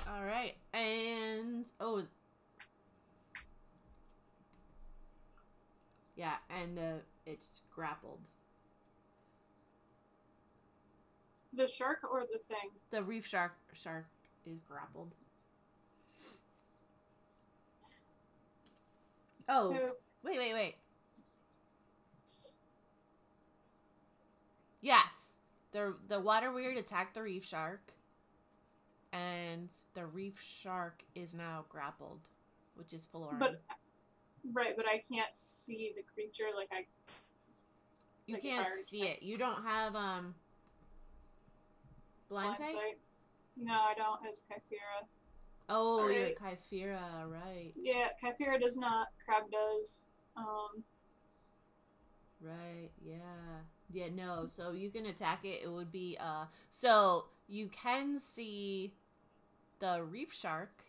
All right, and oh, yeah, and uh, it's grappled. The shark or the thing? The reef shark shark is grappled. Oh, wait, wait, wait. Yes, the the water weird attacked the reef shark, and the reef shark is now grappled, which is Florin. but right, but I can't see the creature. Like I, you like, can't see it. You don't have um blindsight. No, I don't. It's Kyphera. Oh, you're Alright. Kyphera, right? Yeah, Kyphera does not. Crab does. Um, Right, yeah. Yeah, no. So you can attack it. It would be uh so you can see the reef shark.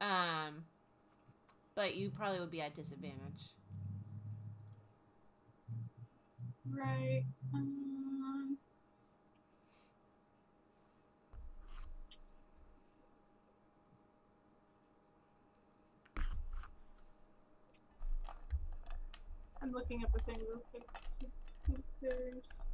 Um but you probably would be at disadvantage. right. Um, I'm looking up a thing real quick. To see if There's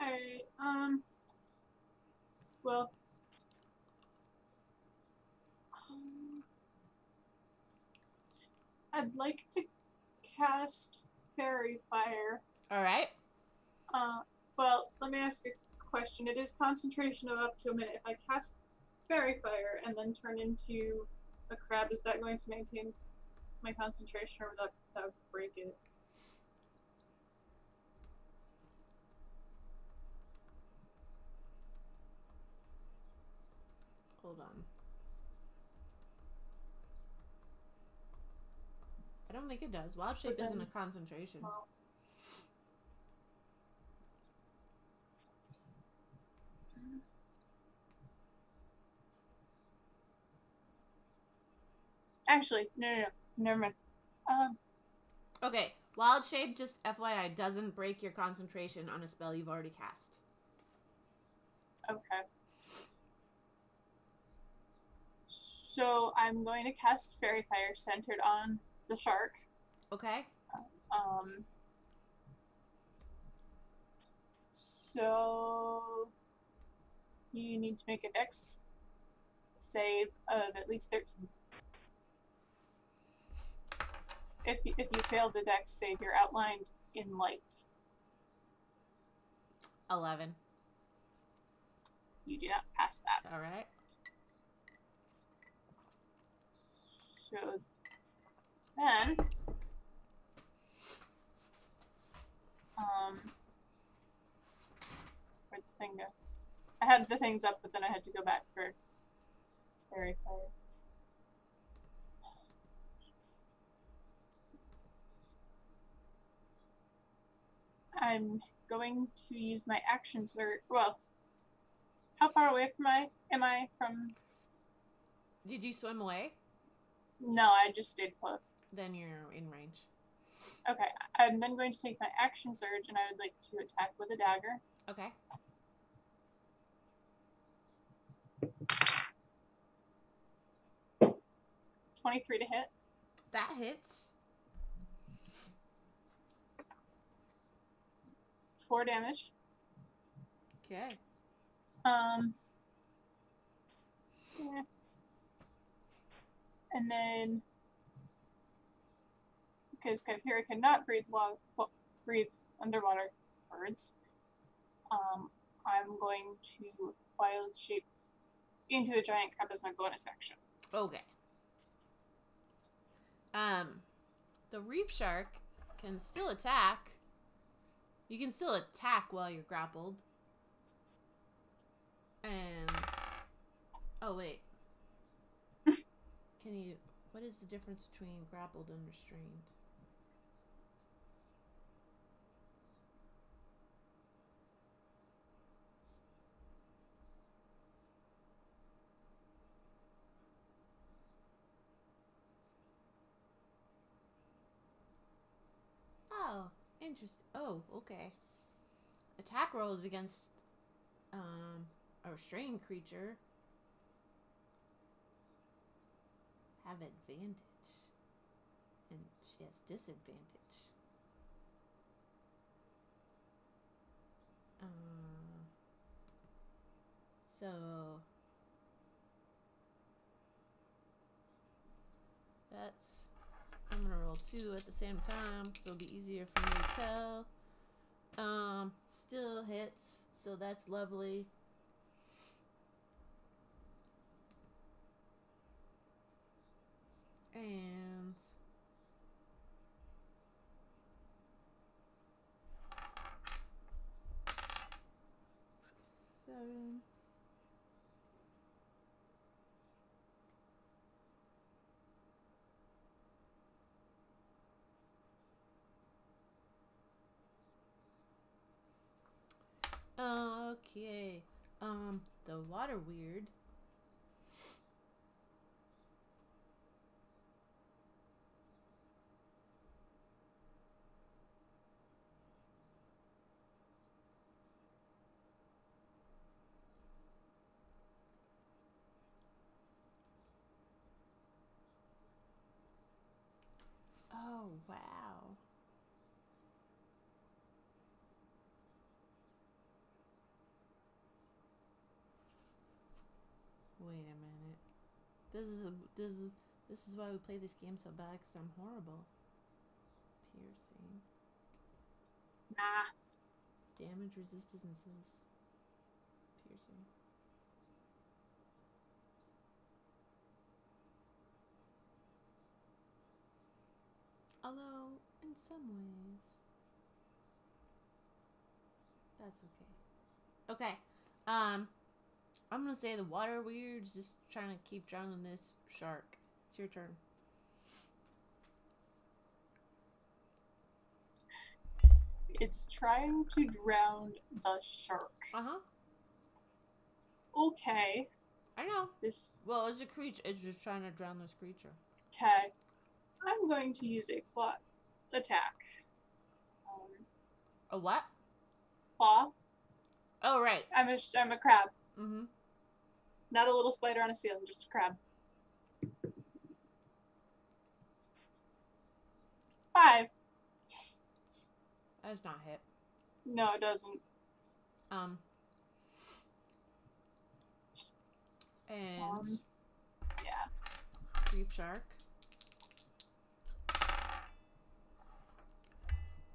Alright, um. Well. um, I'd like to cast Faerie Fire. Alright. Uh, well, let me ask a question. It is concentration of up to a minute. If I cast Faerie Fire and then turn into a crab, is that going to maintain my concentration or would that, that would break it? Hold on. I don't think it does. Wild shape But isn't a concentration. Well, Actually, no, no, no, never mind. Um, Okay, wild shape just FYI doesn't break your concentration on a spell you've already cast. okay. So I'm going to cast Faerie Fire centered on the shark. Okay? Um. So you need to make a dex save of at least 13. If you, if you fail the dex save, you're outlined in light. 11. You do not pass that. Alright. So then, um, where'd the thing go? I had the things up, but then I had to go back for faerie fire. I'm going to use my action surge. Well, how far away from I am I from? Did you swim away? No, I just stayed put. Then you're in range. Okay, I'm then going to take my action surge, and I would like to attack with a dagger. Okay. Twenty-three to hit. That hits. Four damage. Okay. Um. Yeah. And then, because Kyphera cannot breathe while well, breathe underwater birds, um, I'm going to wild shape into a giant crab as my bonus action. Okay. Um, the reef shark can still attack. You can still attack while you're grappled. And oh wait, (laughs) can you? What is the difference between grappled and restrained? Oh, interesting. Oh, okay. Attack rolls against um a restrained creature. have advantage. And she has disadvantage. Uh, so. That's. I'm gonna roll two at the same time, so it'll be easier for me to tell. Um, still hits, so that's lovely. And seven. Okay. Um, the water weird. Oh, wow. Wait a minute. This is a this is this is why we play this game so bad because I'm horrible. Piercing. Nah. Damage resistances. Piercing. Although, in some ways, that's okay. Okay. Um, I'm gonna say the water weird's just trying to keep drowning this shark. It's your turn. It's trying to drown the shark. Uh huh. Okay. I know. This Well, it's a creature. It's just trying to drown this creature. okay. I'm going to use a claw attack. Um, A what? claw. Oh, right. I'm a I'm a crab, Mm-hmm. Not a little spider on a ceiling, just a crab. Five. That does not hit. No, it doesn't. Um. And Um, yeah. reef shark.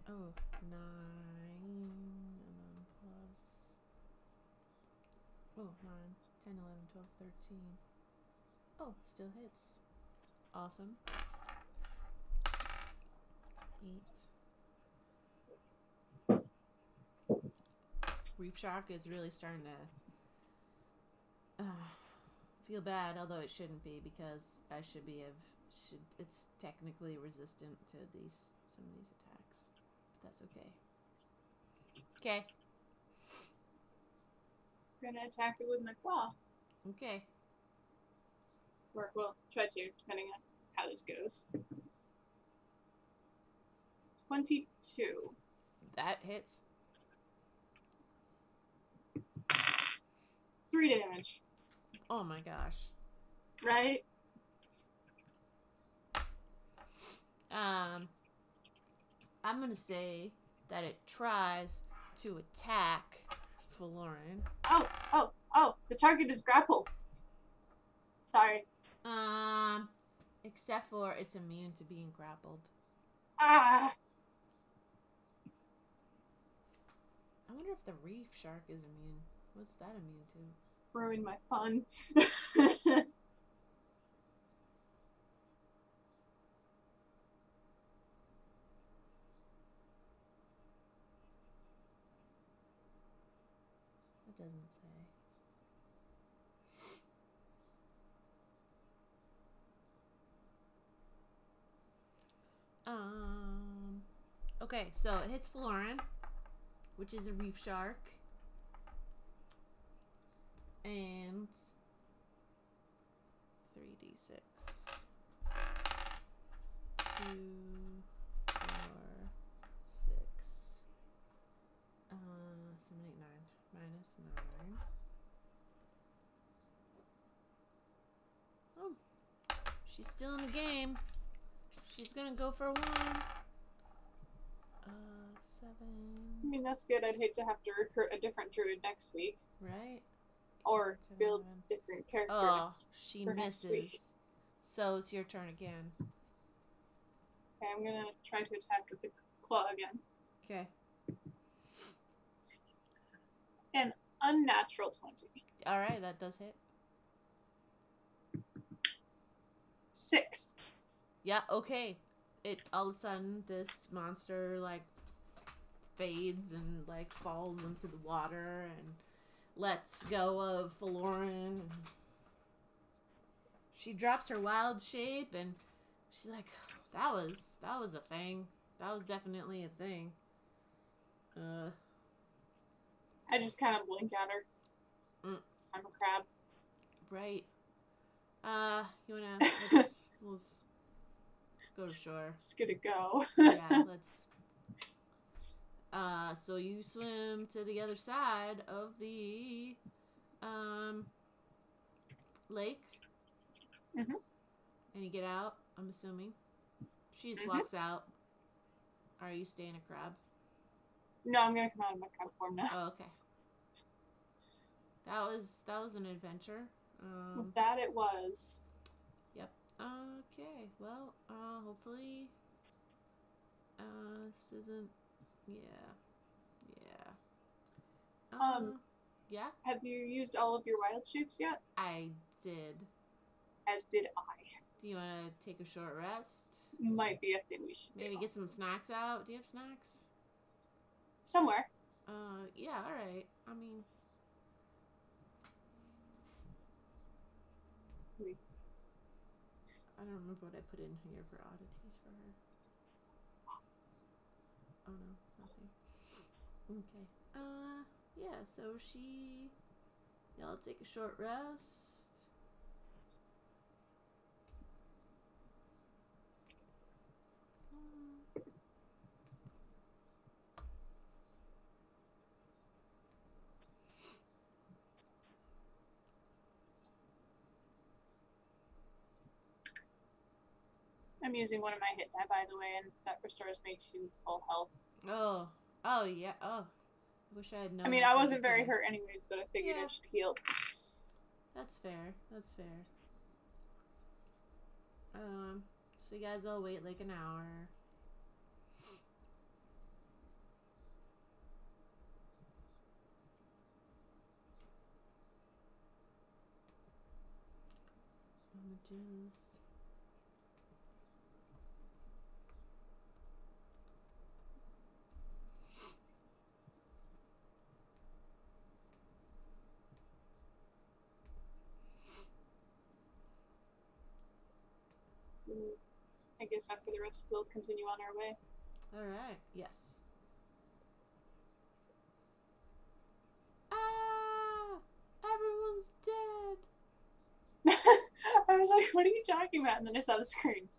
Oh, nine, and then plus. Oh, nine, 10, 11, 12, 13. Oh, still hits. Awesome. Eight. Reef shark is really starting to uh, feel bad, although it shouldn't be because I should be of should it's technically resistant to these some of these attacks. But that's okay. Okay. I'm gonna attack it with my claw. Okay. Or well, try to, depending on how this goes. Twenty-two. That hits. Three damage. Oh my gosh. Right? Um I'm gonna say that it tries to attack Florin. Oh, oh, oh! The target is grappled. Sorry. Um except for it's immune to being grappled. Ah! I wonder if the reef shark is immune. What's that immune to? Ruined my fun. (laughs) doesn't say. Um. Okay, so it hits Florin, which is a reef shark, and three d six. Two, four, six. Uh, seven, eight, nine. Minus nine. Oh, She's still in the game. She's gonna go for one. Uh, seven. I mean, that's good. I'd hate to have to recruit a different druid next week. Right? Or build different character Oh, next she next misses. So it's your turn again. Okay, I'm gonna try to attack with the claw again. Okay. An unnatural 20. All right, that does hit. Six. Yeah, okay. It all of a sudden this monster like fades and like falls into the water and lets go of Valoran she drops her wild shape and she's like that was that was a thing. That was definitely a thing. Uh I just kind of blink at her. Mm. I'm a crab. right. Uh you wanna (laughs) let's let's, let's go to shore. Just gonna go. yeah, (laughs) let's. Uh, so you swim to the other side of the um lake. Mhm. And you get out. I'm assuming. She just Mhm. walks out. Are you staying a crab? no, I'm gonna come out of my crab form now. Oh, okay. That was that was an adventure. Um, that, it was. Okay, well, uh, hopefully, uh, this isn't, yeah, yeah. Um, Uh, yeah, Have you used all of your wild shapes yet? I did. As did I. Do you want to take a short rest? Might be a thing we should Maybe get some snacks out? Do you have snacks? somewhere. Uh, yeah, alright. I mean, I don't remember what I put in here for oddities for her. Oh no, nothing. Okay. Uh, yeah. So she, y'all take a short rest. Um, I'm using one of my hit die, by the way, and that restores me to full health. Oh, oh yeah. Oh, wish I had known. I mean, I was wasn't very okay. hurt anyways, but I figured Yeah. I should heal. That's fair. That's fair. Um, so you guys all wait like an hour. I'm just. Mm, I guess after the rest, we'll continue on our way. All right. Yes. Ah! Everyone's dead. (laughs) I was like, what are you talking about? And then I saw the screen.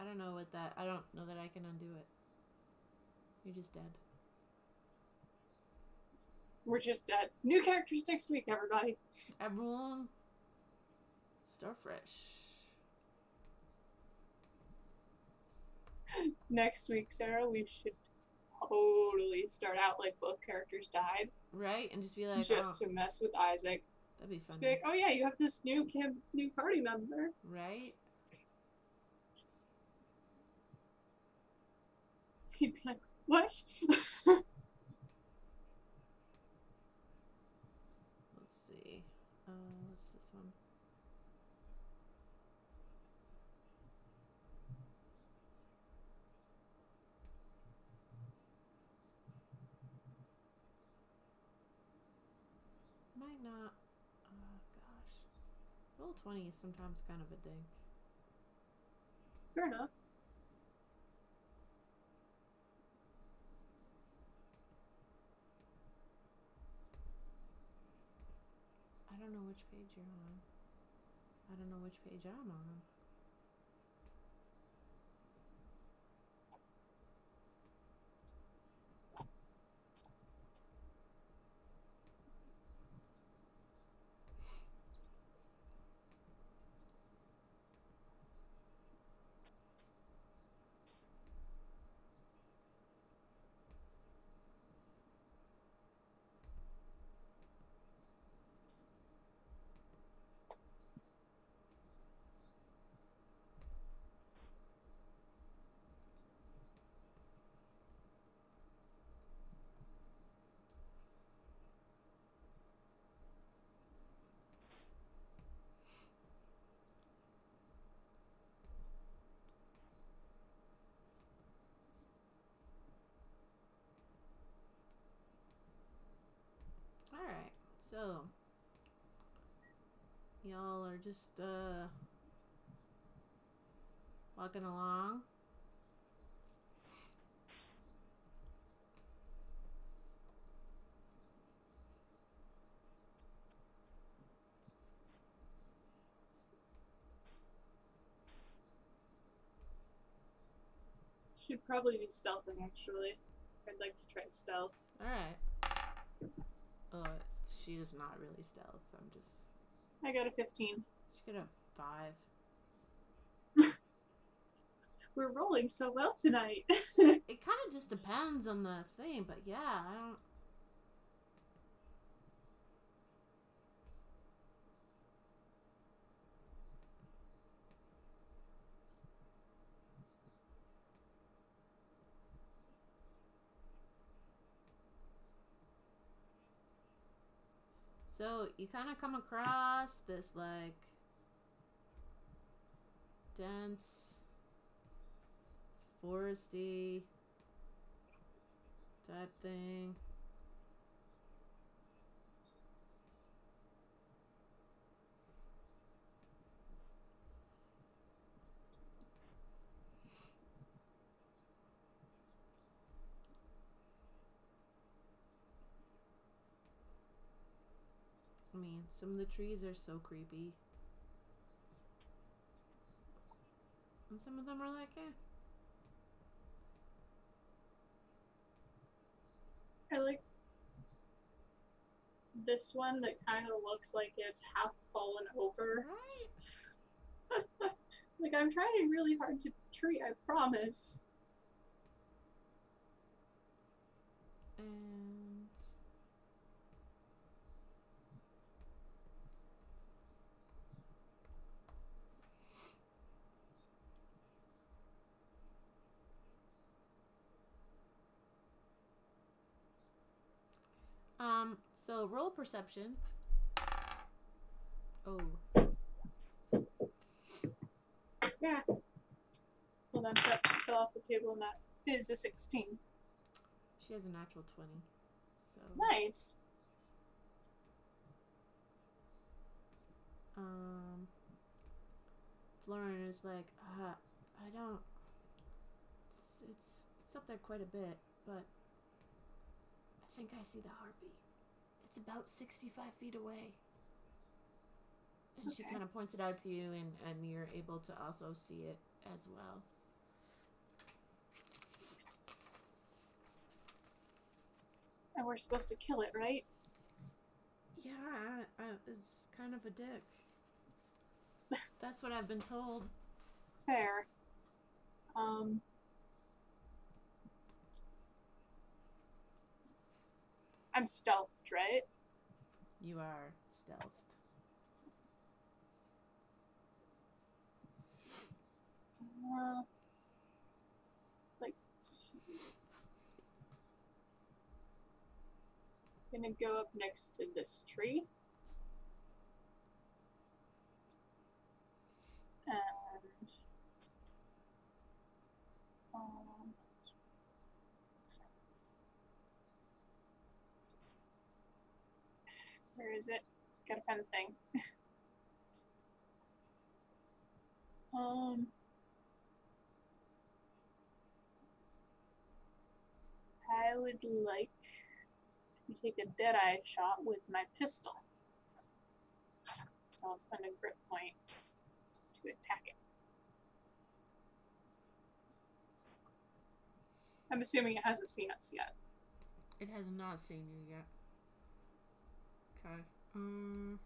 I don't know what that. I don't know that I can undo it. You're just dead. We're just dead. New characters next week, everybody. Everyone, start fresh. (laughs) Next week, Sarah, we should totally start out like both characters died, Right? And just be like, just oh, to mess with Isaac. that'd be fun. be like, oh yeah, you have this new camp, new party member. Right? (laughs) He'd be like, what? (laughs) Let's see. Uh, what's this one? Might not. Oh gosh. Roll20 is sometimes kind of a dig. Fair enough. I don't know which page you're on. I don't know which page I'm on. So, y'all are just uh walking along. Should probably be stealthing actually. I'd like to try stealth. All right. Uh, she is not really stealth. So I'm just. I got a 15. She got a five. (laughs) We're rolling so well tonight. (laughs) It kind of just depends on the thing, but yeah, I don't. So you kind of come across this like dense, foresty type thing. I mean, some of the trees are so creepy. And some of them are like, eh. I like this one that kind of looks like it's half fallen over. Right? (laughs) Like I'm trying really hard to treat, I promise. And um, so roll perception. Oh, Yeah. Hold on, that fell off the table and that is a 16. she has a natural twenty. So Nice. um, Florin is like, uh, I don't. It's it's it's up there quite a bit, but think I see the harpy. It's about sixty-five feet away. And she kind of points it out to you, and and you're able to also see it as well. And we're supposed to kill it, right? Yeah, I, I, it's kind of a dick. (laughs) That's what I've been told. Fair. Um. I'm stealthed, right? You are stealthed. Uh, like, two. gonna go up next to this tree. And um, where is it? Gotta find the thing. (laughs) um. I would like to take a dead-eye shot with my pistol. So I'll spend a grit point to attack it. I'm assuming it hasn't seen us yet. It has not seen you yet. Okay. Um.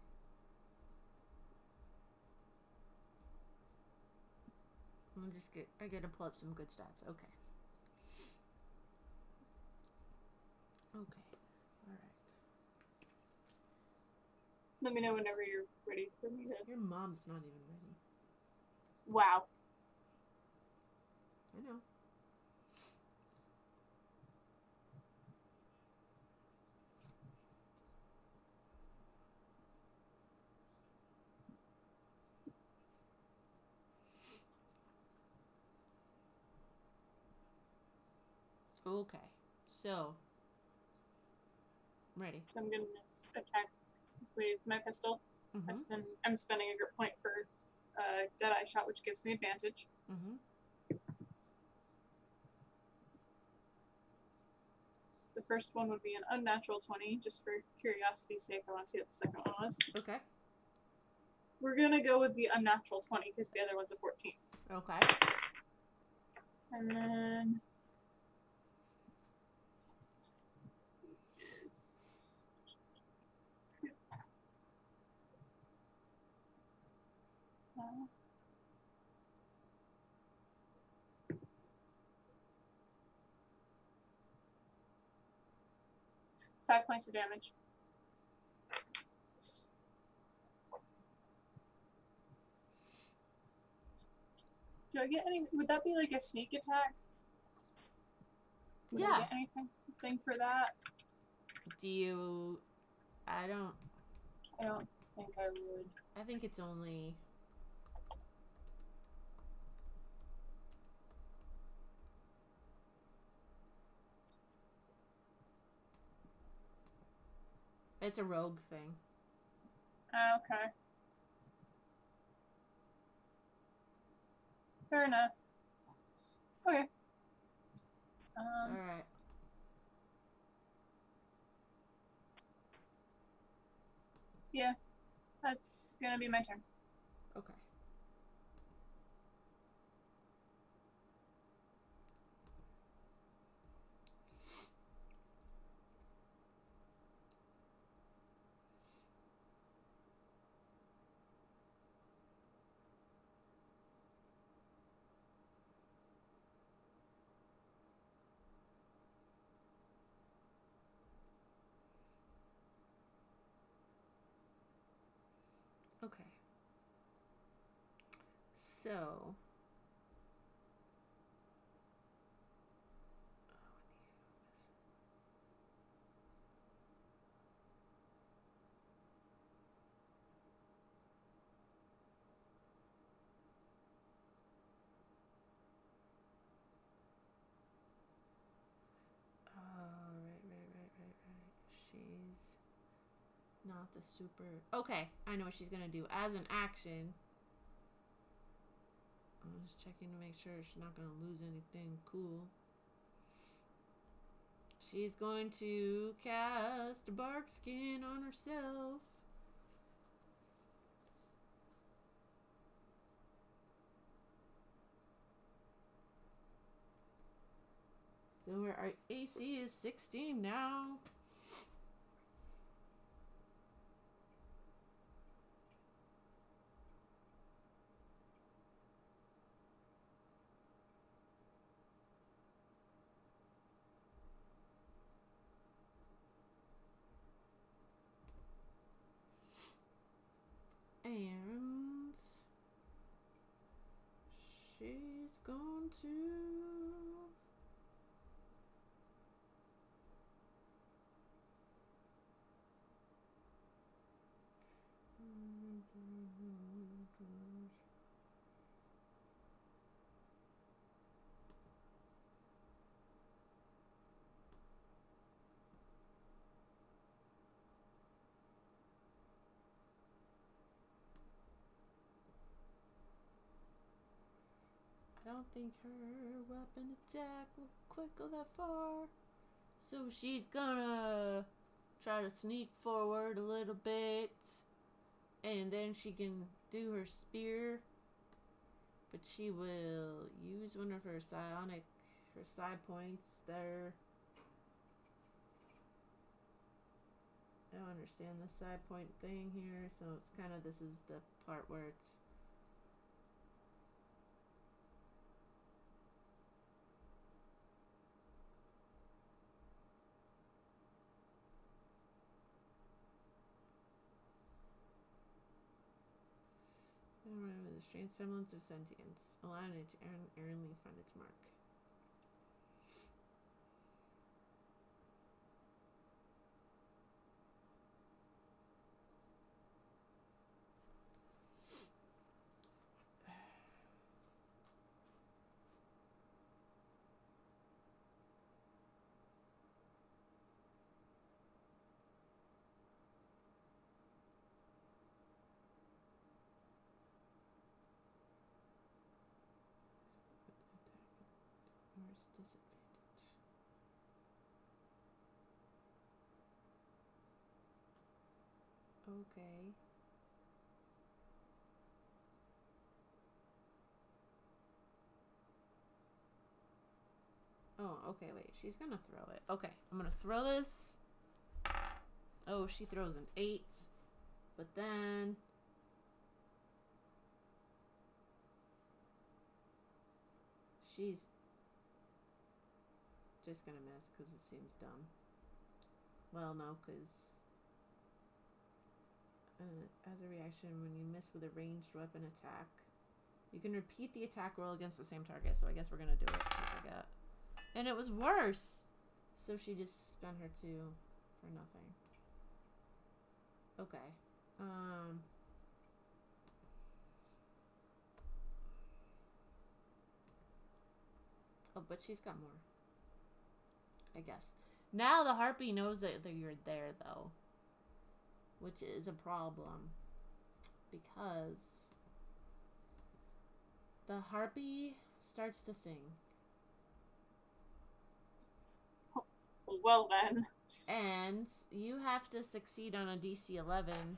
I'm just get. I gotta pull up some good stats. Okay. Okay. All right. Let me know whenever you're ready for me to. Your mom's not even ready. Wow. I know. Okay. So. I'm ready. So I'm gonna attack with my pistol. I Mm-hmm. spend, I'm spending a grit point for uh, Deadeye shot, which gives me advantage. Mm-hmm. The first one would be an unnatural 20, just for curiosity's sake. I want to see what the second one was. Okay. We're gonna go with the unnatural 20 because the other one's a 14. Okay. And then. Uh, Five points of damage. Do I get any? Would that be like a sneak attack? Would I Yeah. get anything thing for that? Do you? I don't. I don't think I would. I think it's only. It's a rogue thing. Ah, okay. Fair enough. Okay. Um, All right. Yeah, that's gonna be my turn. Okay. Okay. Oh. She's not the super. Okay, I know what she's gonna do. As an action, just checking to make sure she's not gonna lose anything cool. She's going to cast barkskin on herself. So our AC is 16 now. And she's going to. I don't think her weapon attack will go that far. So she's gonna try to sneak forward a little bit. And then she can do her spear. But she will use one of her psionic, her psi points there. I don't understand the psi point thing here, so it's kind of this is the part where it's Remember the strange semblance of sentience, allowing it to err- errantly find its mark. Disadvantage? Okay. Oh, okay, wait. She's gonna throw it. Okay, I'm gonna throw this. Oh, she throws an eight. But then. She's just gonna miss because it seems dumb. Well, no, because. Uh, as a reaction, when you miss with a ranged weapon attack, you can repeat the attack roll against the same target. So I guess we're gonna do it. I got and it was worse. So she just spent her two for nothing. Okay. Um. Oh, but she's got more. I guess. Now the harpy knows that, you're there, though. Which is a problem. Because the harpy starts to sing. Well then. And you have to succeed on a DC 11.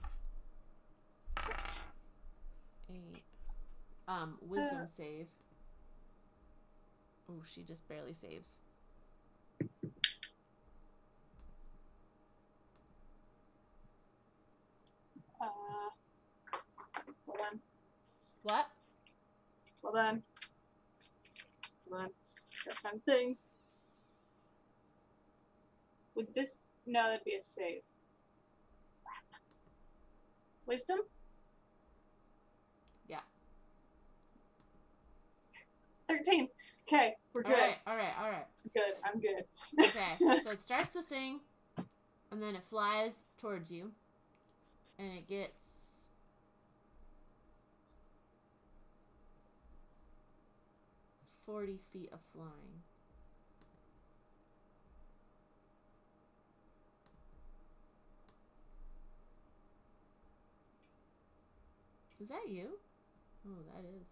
A um wisdom Uh. save. Oh, she just barely saves. Uh, well then. What? Well then. Well on. Gotta find the thing. Would this no, that'd be a save. Wisdom? Yeah. Thirteen. Okay, we're good. right, all right, all right. Good. I'm good. Okay, (laughs) so it starts to sing, and then it flies towards you, and it gets. Forty feet of flying. Is that you? Oh, that is.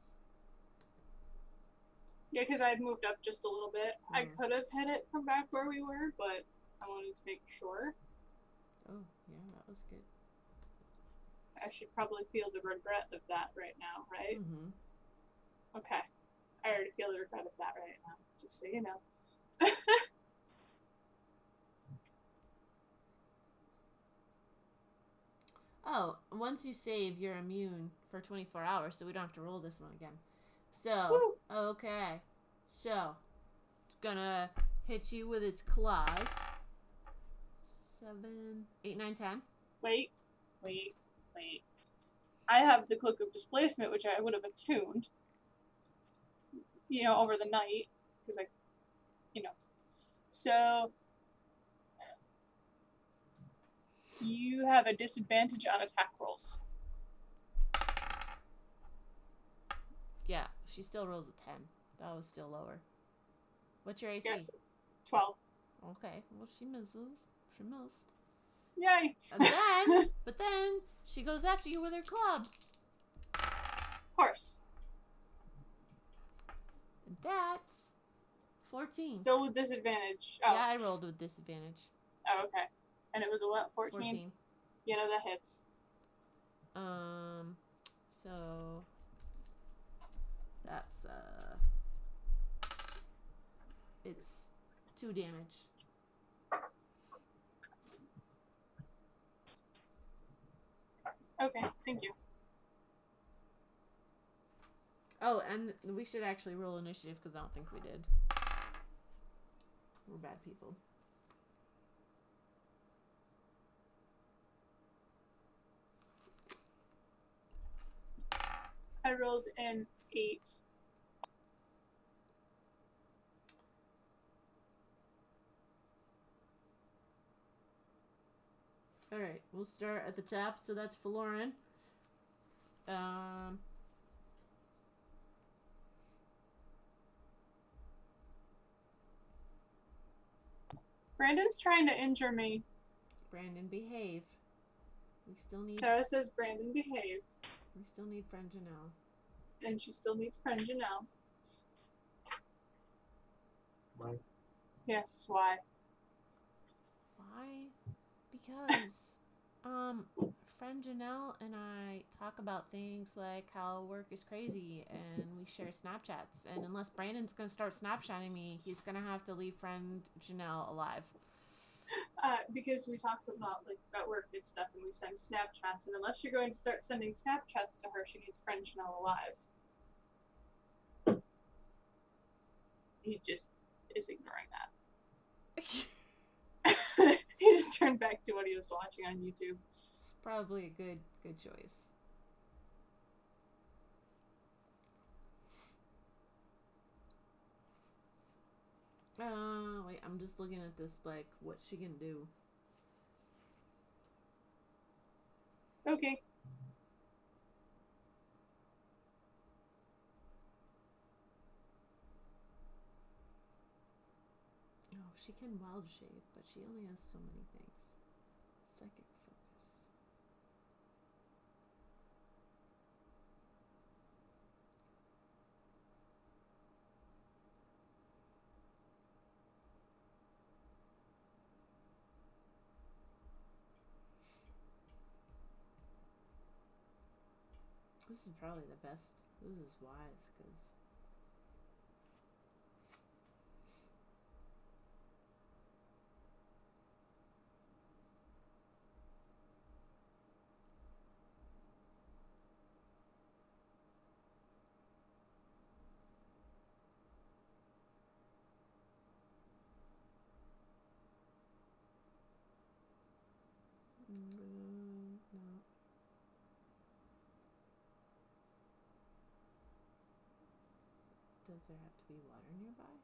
Yeah, because I had moved up just a little bit. I Mhm. could have hit it from back where we were, but I wanted to make sure. Oh, yeah, that was good. I should probably feel the regret of that right now, right? Mm-hmm. Okay. I already feel the regret of that right now, just so you know. (laughs) Oh, once you save, you're immune for 24 hours, so we don't have to roll this one again. So, Woo. okay. So, it's gonna hit you with its claws. Seven, eight, nine, ten. Wait, wait, wait. I have the Cloak of Displacement, which I would have attuned, you know, over the night, because I, you know. So, you have a disadvantage on attack rolls. Yeah, she still rolls a 10. That was still lower. What's your AC? Yes. 12. Okay, well, she misses. She missed. Yay! And then, (laughs) but then, she goes after you with her club. Of course. That's 14. Still with disadvantage. Oh, Yeah, I rolled with disadvantage. oh okay. And it was a what? 14? 14. You know, that hits. Um, so that's uh, it's two damage. Okay, thank you. Oh, and we should actually roll initiative because I don't think we did. We're bad people. I rolled an 8. All right, we'll start at the top. So that's Florin. Um, Brandon's trying to injure me. Brandon, behave. We still need. Sarah says, Brandon, behave. We still need friend Janelle. And she still needs friend Janelle. Why? Yes, why? Why? Because, um, friend Janelle and I talk about things like how work is crazy and we share Snapchats. And unless Brandon's going to start Snapchatting me, he's going to have to leave friend Janelle alive. Uh, because we talk about like about work and stuff, and we send Snapchats, and unless you're going to start sending Snapchats to her, she needs friend Janelle alive. He just is ignoring that. (laughs) (laughs) he just turned back to what he was watching on YouTube. Probably a good good choice. Uh, wait, I'm just looking at this, like, what she can do. Okay. Oh, she can wild shape, but she only has so many things. Psychic focus. This is probably the best. This is wise because Mm, no. Does there have to be water nearby?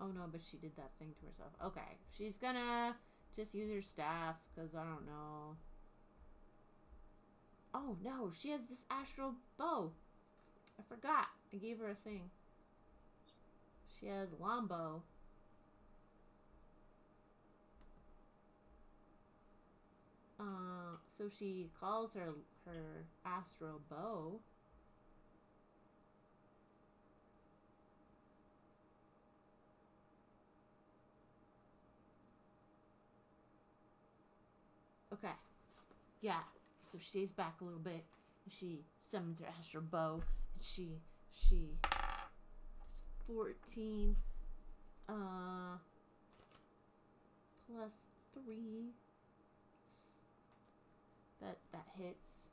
Oh no, but she did that thing to herself. Okay, she's gonna just use her staff because I don't know. Oh no, she has this astral bow. I forgot. I gave her a thing. She has Lombo. Uh, so she calls her her astral bow. Okay. Yeah. So she stays back a little bit. And she summons her astral bow. And she she is fourteen. Uh plus three. That that hits.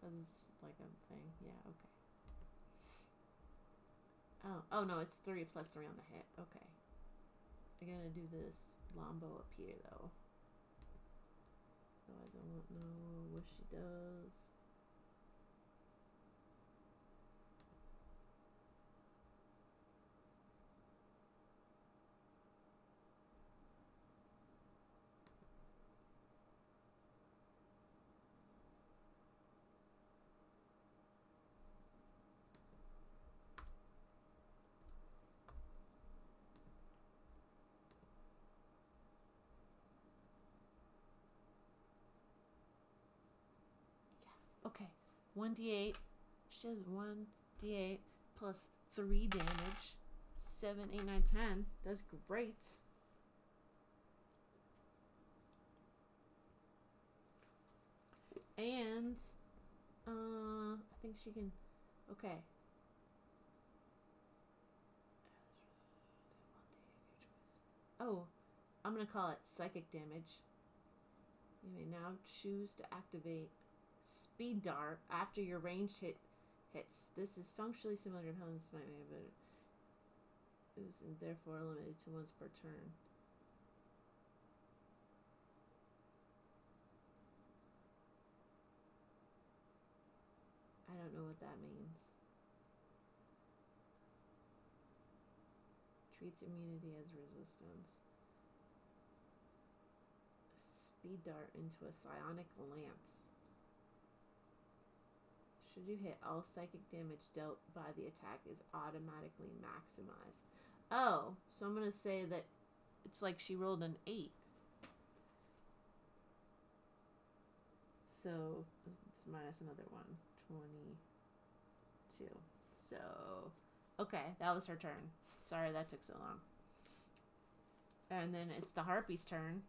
Cause it's like a thing. Yeah, okay. Oh, oh no, it's three plus three on the hit. Okay. I gotta do this Lombo up here though. I won't know what she does. Okay, 1d8. She has 1d8 plus 3 damage. 7, 8, 9, 10. That's great. And, uh, I think she can. Okay. Oh, I'm gonna call it psychic damage. You may now choose to activate Speed Dart after your range hit hits. This is functionally similar to Helen Smite, but it is therefore limited to once per turn. I don't know what that means. Treats immunity as resistance. Speed dart into a psionic lance. Should you hit, all psychic damage dealt by the attack is automatically maximized. Oh, so I'm gonna say that it's like she rolled an eight. So it's minus another one. 22. So Okay, that was her turn. Sorry that took so long. And then it's the harpy's turn.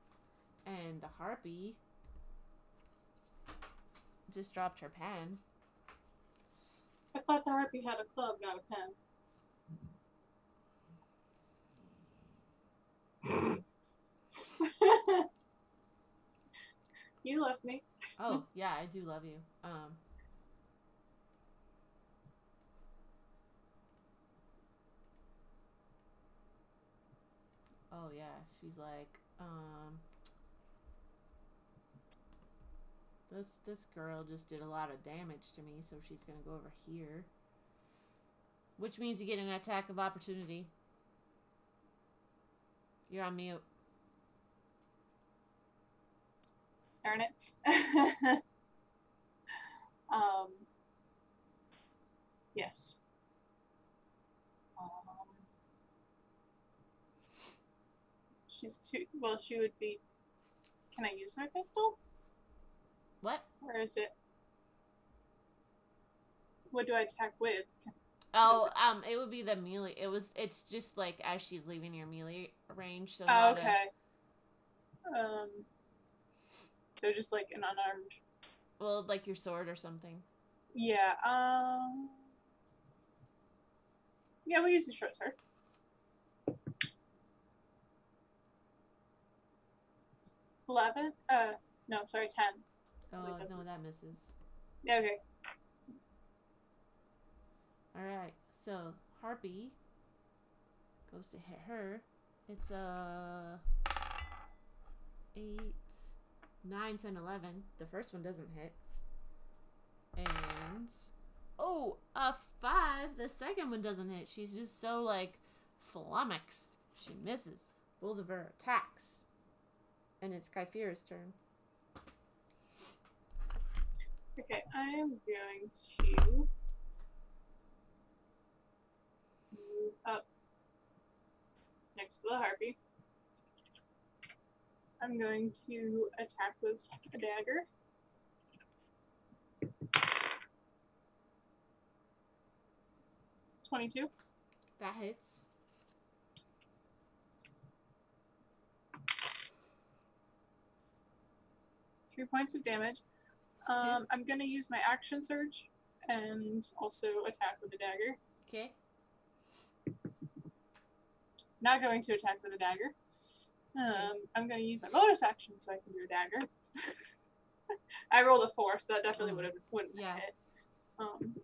And the harpy just dropped her pen. I thought the harpy had a club, not a pen. (laughs) you love me. Oh, yeah, I do love you. Um Oh yeah, she's like, um This this girl just did a lot of damage to me, so she's gonna go over here. Which means you get an attack of opportunity. You're on mute. Darn it. (laughs) um, yes. Um, she's too. Well, she would be. Can I use my pistol? What? Or is it? What do I attack with? Oh, um, it would be the melee. It was. It's just like as she's leaving your melee range. So Oh, a- okay. Um. So just like an unarmed. well, like your sword or something. Yeah. Um. Yeah, we'll use the short sword. Eleven. Uh, no, sorry, ten. Oh no, that misses. Yeah, okay. All right. So Harpy goes to hit her. It's a eight, nine, ten, eleven. The first one doesn't hit. And oh, a five. The second one doesn't hit. She's just so like flummoxed. She misses both of her attacks. And it's Kyphira's turn. Okay, I'm going to move up next to the harpy. I'm going to attack with a dagger. Twenty-two. That hits. Three points of damage. Um, I'm gonna use my action surge and also attack with a dagger. Okay. Not going to attack with a dagger. Um, I'm going to use my bonus action so I can do a dagger. (laughs) I rolled a four, so that definitely Oh. would have wouldn't Yeah. hit. Um,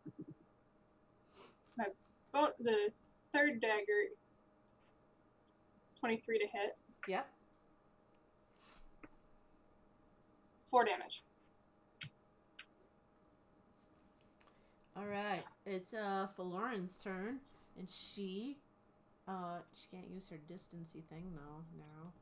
my bo- the third dagger, twenty-three to hit, Yep. four damage. All right, it's uh Lauren's turn, and she, uh, she can't use her distancy thing though now.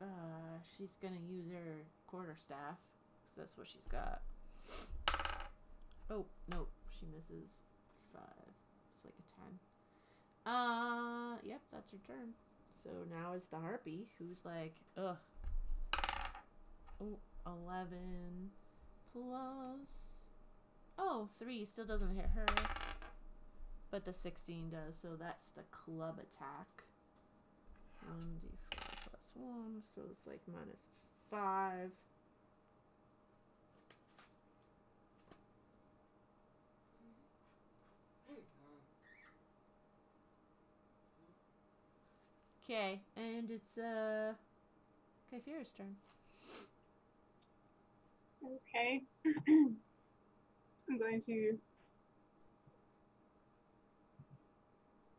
Uh, she's gonna use her quarterstaff, because that's what she's got. Oh no, she misses. Five. It's like a ten. Uh, yep, that's her turn. So now it's the harpy, who's like, ugh. Oh, 11 plus. Oh, three still doesn't hit her. But the 16 does, so that's the club attack. 1d4 plus 1, so it's like minus 5. Okay, and it's uh Kyphira's turn. Okay. (clears throat) I'm going to.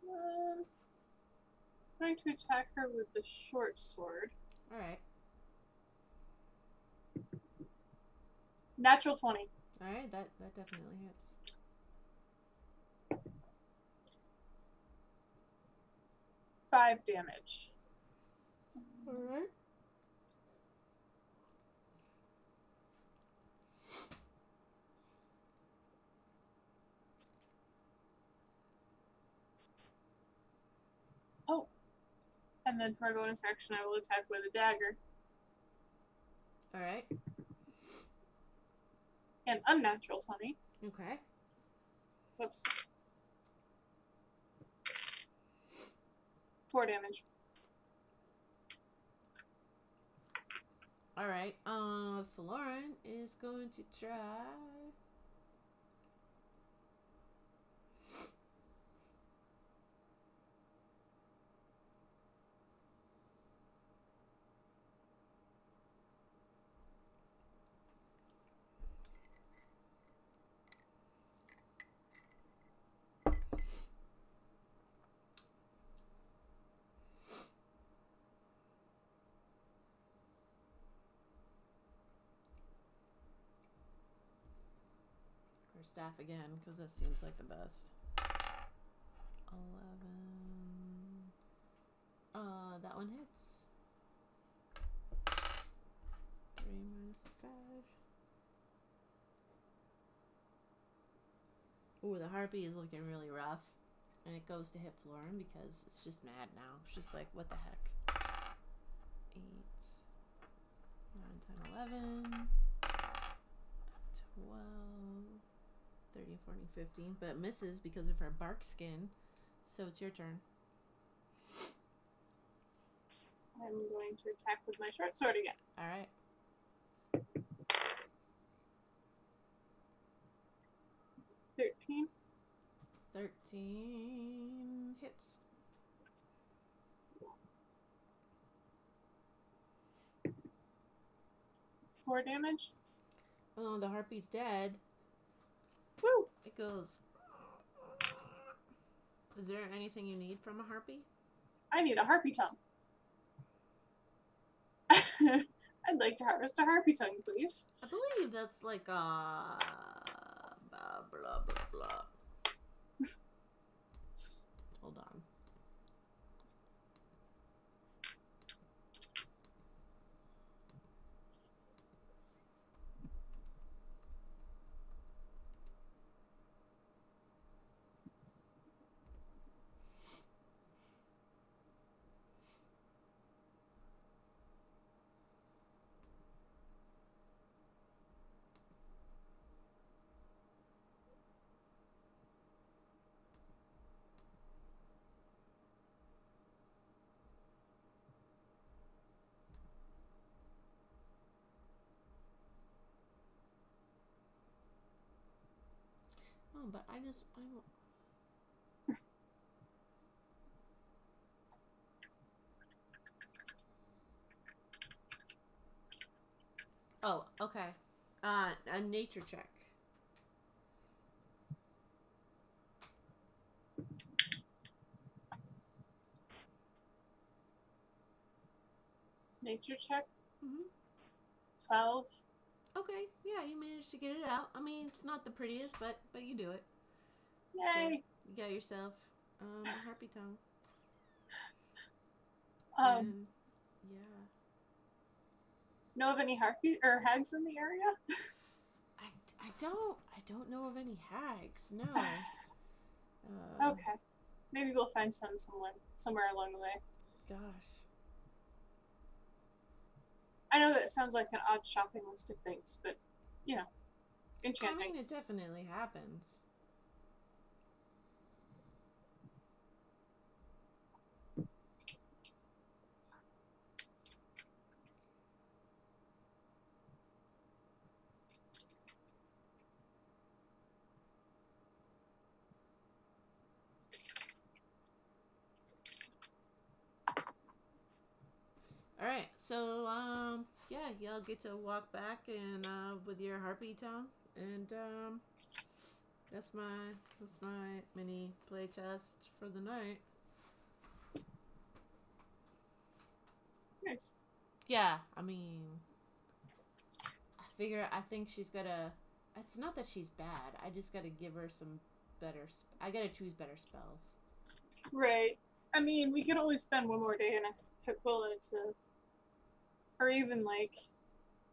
Um, going to attack her with the short sword. Alright. Natural 20. Alright, that, that definitely hits. Five damage. Alright. And then for my bonus action, I will attack with a dagger. All right. An unnatural 20. Okay. Whoops. Four damage. All right. Uh, Florin is going to try. Staff again, because that seems like the best. 11. Uh, that one hits. 3 minus 5. Ooh, the harpy is looking really rough. And it goes to hit Florin because it's just mad now. It's just like, what the heck? 8, 9, 10, 11, 12. 13, 14, 15, but misses because of her barkskin. So it's your turn. I'm going to attack with my short sword again. All right. Thirteen. 13 hits. Four damage. Oh, the harpy's dead. Goes. Is there anything you need from a harpy? I need a harpy tongue. (laughs) I'd like to harvest a harpy tongue, please. I believe that's like a blah blah blah blah. Hold on. Oh, but I just I don't. oh, okay. Uh, a nature check. Nature check. hmm Twelve. Okay, yeah, you managed to get it out. I mean, it's not the prettiest, but but you do it. Yay! You got yourself um, a harpy tongue. Um, and, yeah. know of any harpy or hags in the area? I, I don't I don't know of any hags. No. (laughs) Uh, Okay. Maybe we'll find some somewhere somewhere along the way. Gosh. I know that sounds like an odd shopping list of things, but you know, enchanting. I mean, it definitely happens. All right, so um, yeah, y'all get to walk back and uh, with your harpy tongue, and um, that's my that's my mini play test for the night. Nice. Yeah, I mean, I figure I think she's gonna. It's not that she's bad. I just gotta give her some better. Sp- I gotta choose better spells. Right. I mean, we could only spend one more day in Aquila to, or even like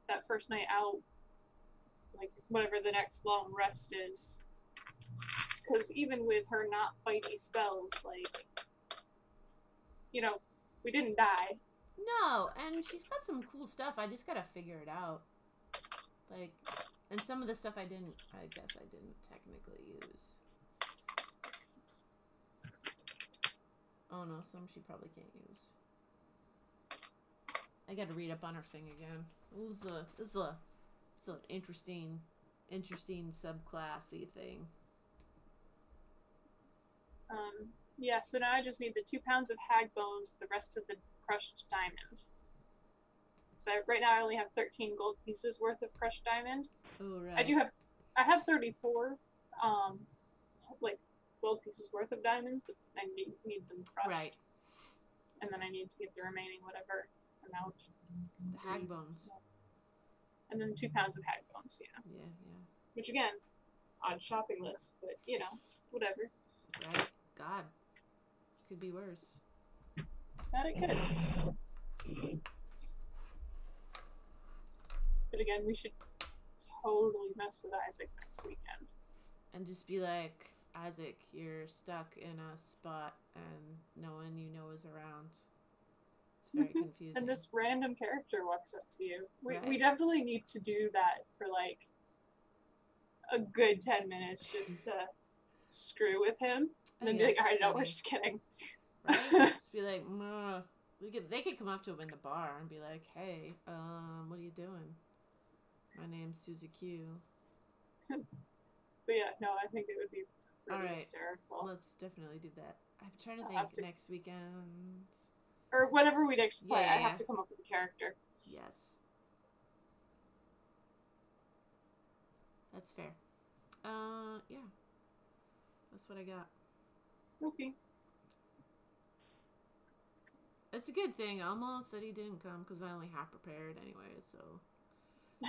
that first night out, like whatever the next long rest is. Because even with her not fighty spells, like, you know, We didn't die. No, and she's got some cool stuff. I just gotta figure it out. Like, and some of the stuff I didn't, I guess I didn't technically use. Oh no, some she probably can't use. I gotta read up on her thing again. This is a, this is a, it's an interesting, interesting subclassy thing. Um, yeah, so now I just need the two pounds of hag bones, the rest of the crushed diamond. So right now I only have 13 gold pieces worth of crushed diamond. Oh right. I do have, I have 34, um, like gold pieces worth of diamonds, but I need, need them crushed. Right. And then I need to get the remaining whatever amount. The hag bones. And then two pounds of hag bones, yeah. Yeah, yeah. Which again, odd shopping list, but you know, whatever. Right. God. Could be worse. That it could. But again, we should totally mess with Isaac next weekend. And just be like, Isaac, you're stuck in a spot and no one you know is around. It's very (laughs) confusing. And this random character walks up to you. We, we definitely need to do that for like a good 10 minutes just to screw with him. And then be like, yes, alright, no, we're just kidding. Right? (laughs) Just be like, we could they could come up to him in the bar and be like, Hey, um, what are you doing? My name's Susie Q. (laughs) But yeah, no, I think it would be pretty Alright. hysterical. Let's definitely do that. I'm trying to I'll think to- next weekend. Or whenever we next play, Yeah, I have to come up with a character. Yes. That's fair. Uh yeah. That's what I got. Okay. It's a good thing. Almost said he didn't come because I only half prepared anyway, so (laughs)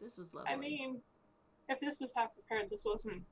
this was lovely. I mean, if this was half prepared, this wasn't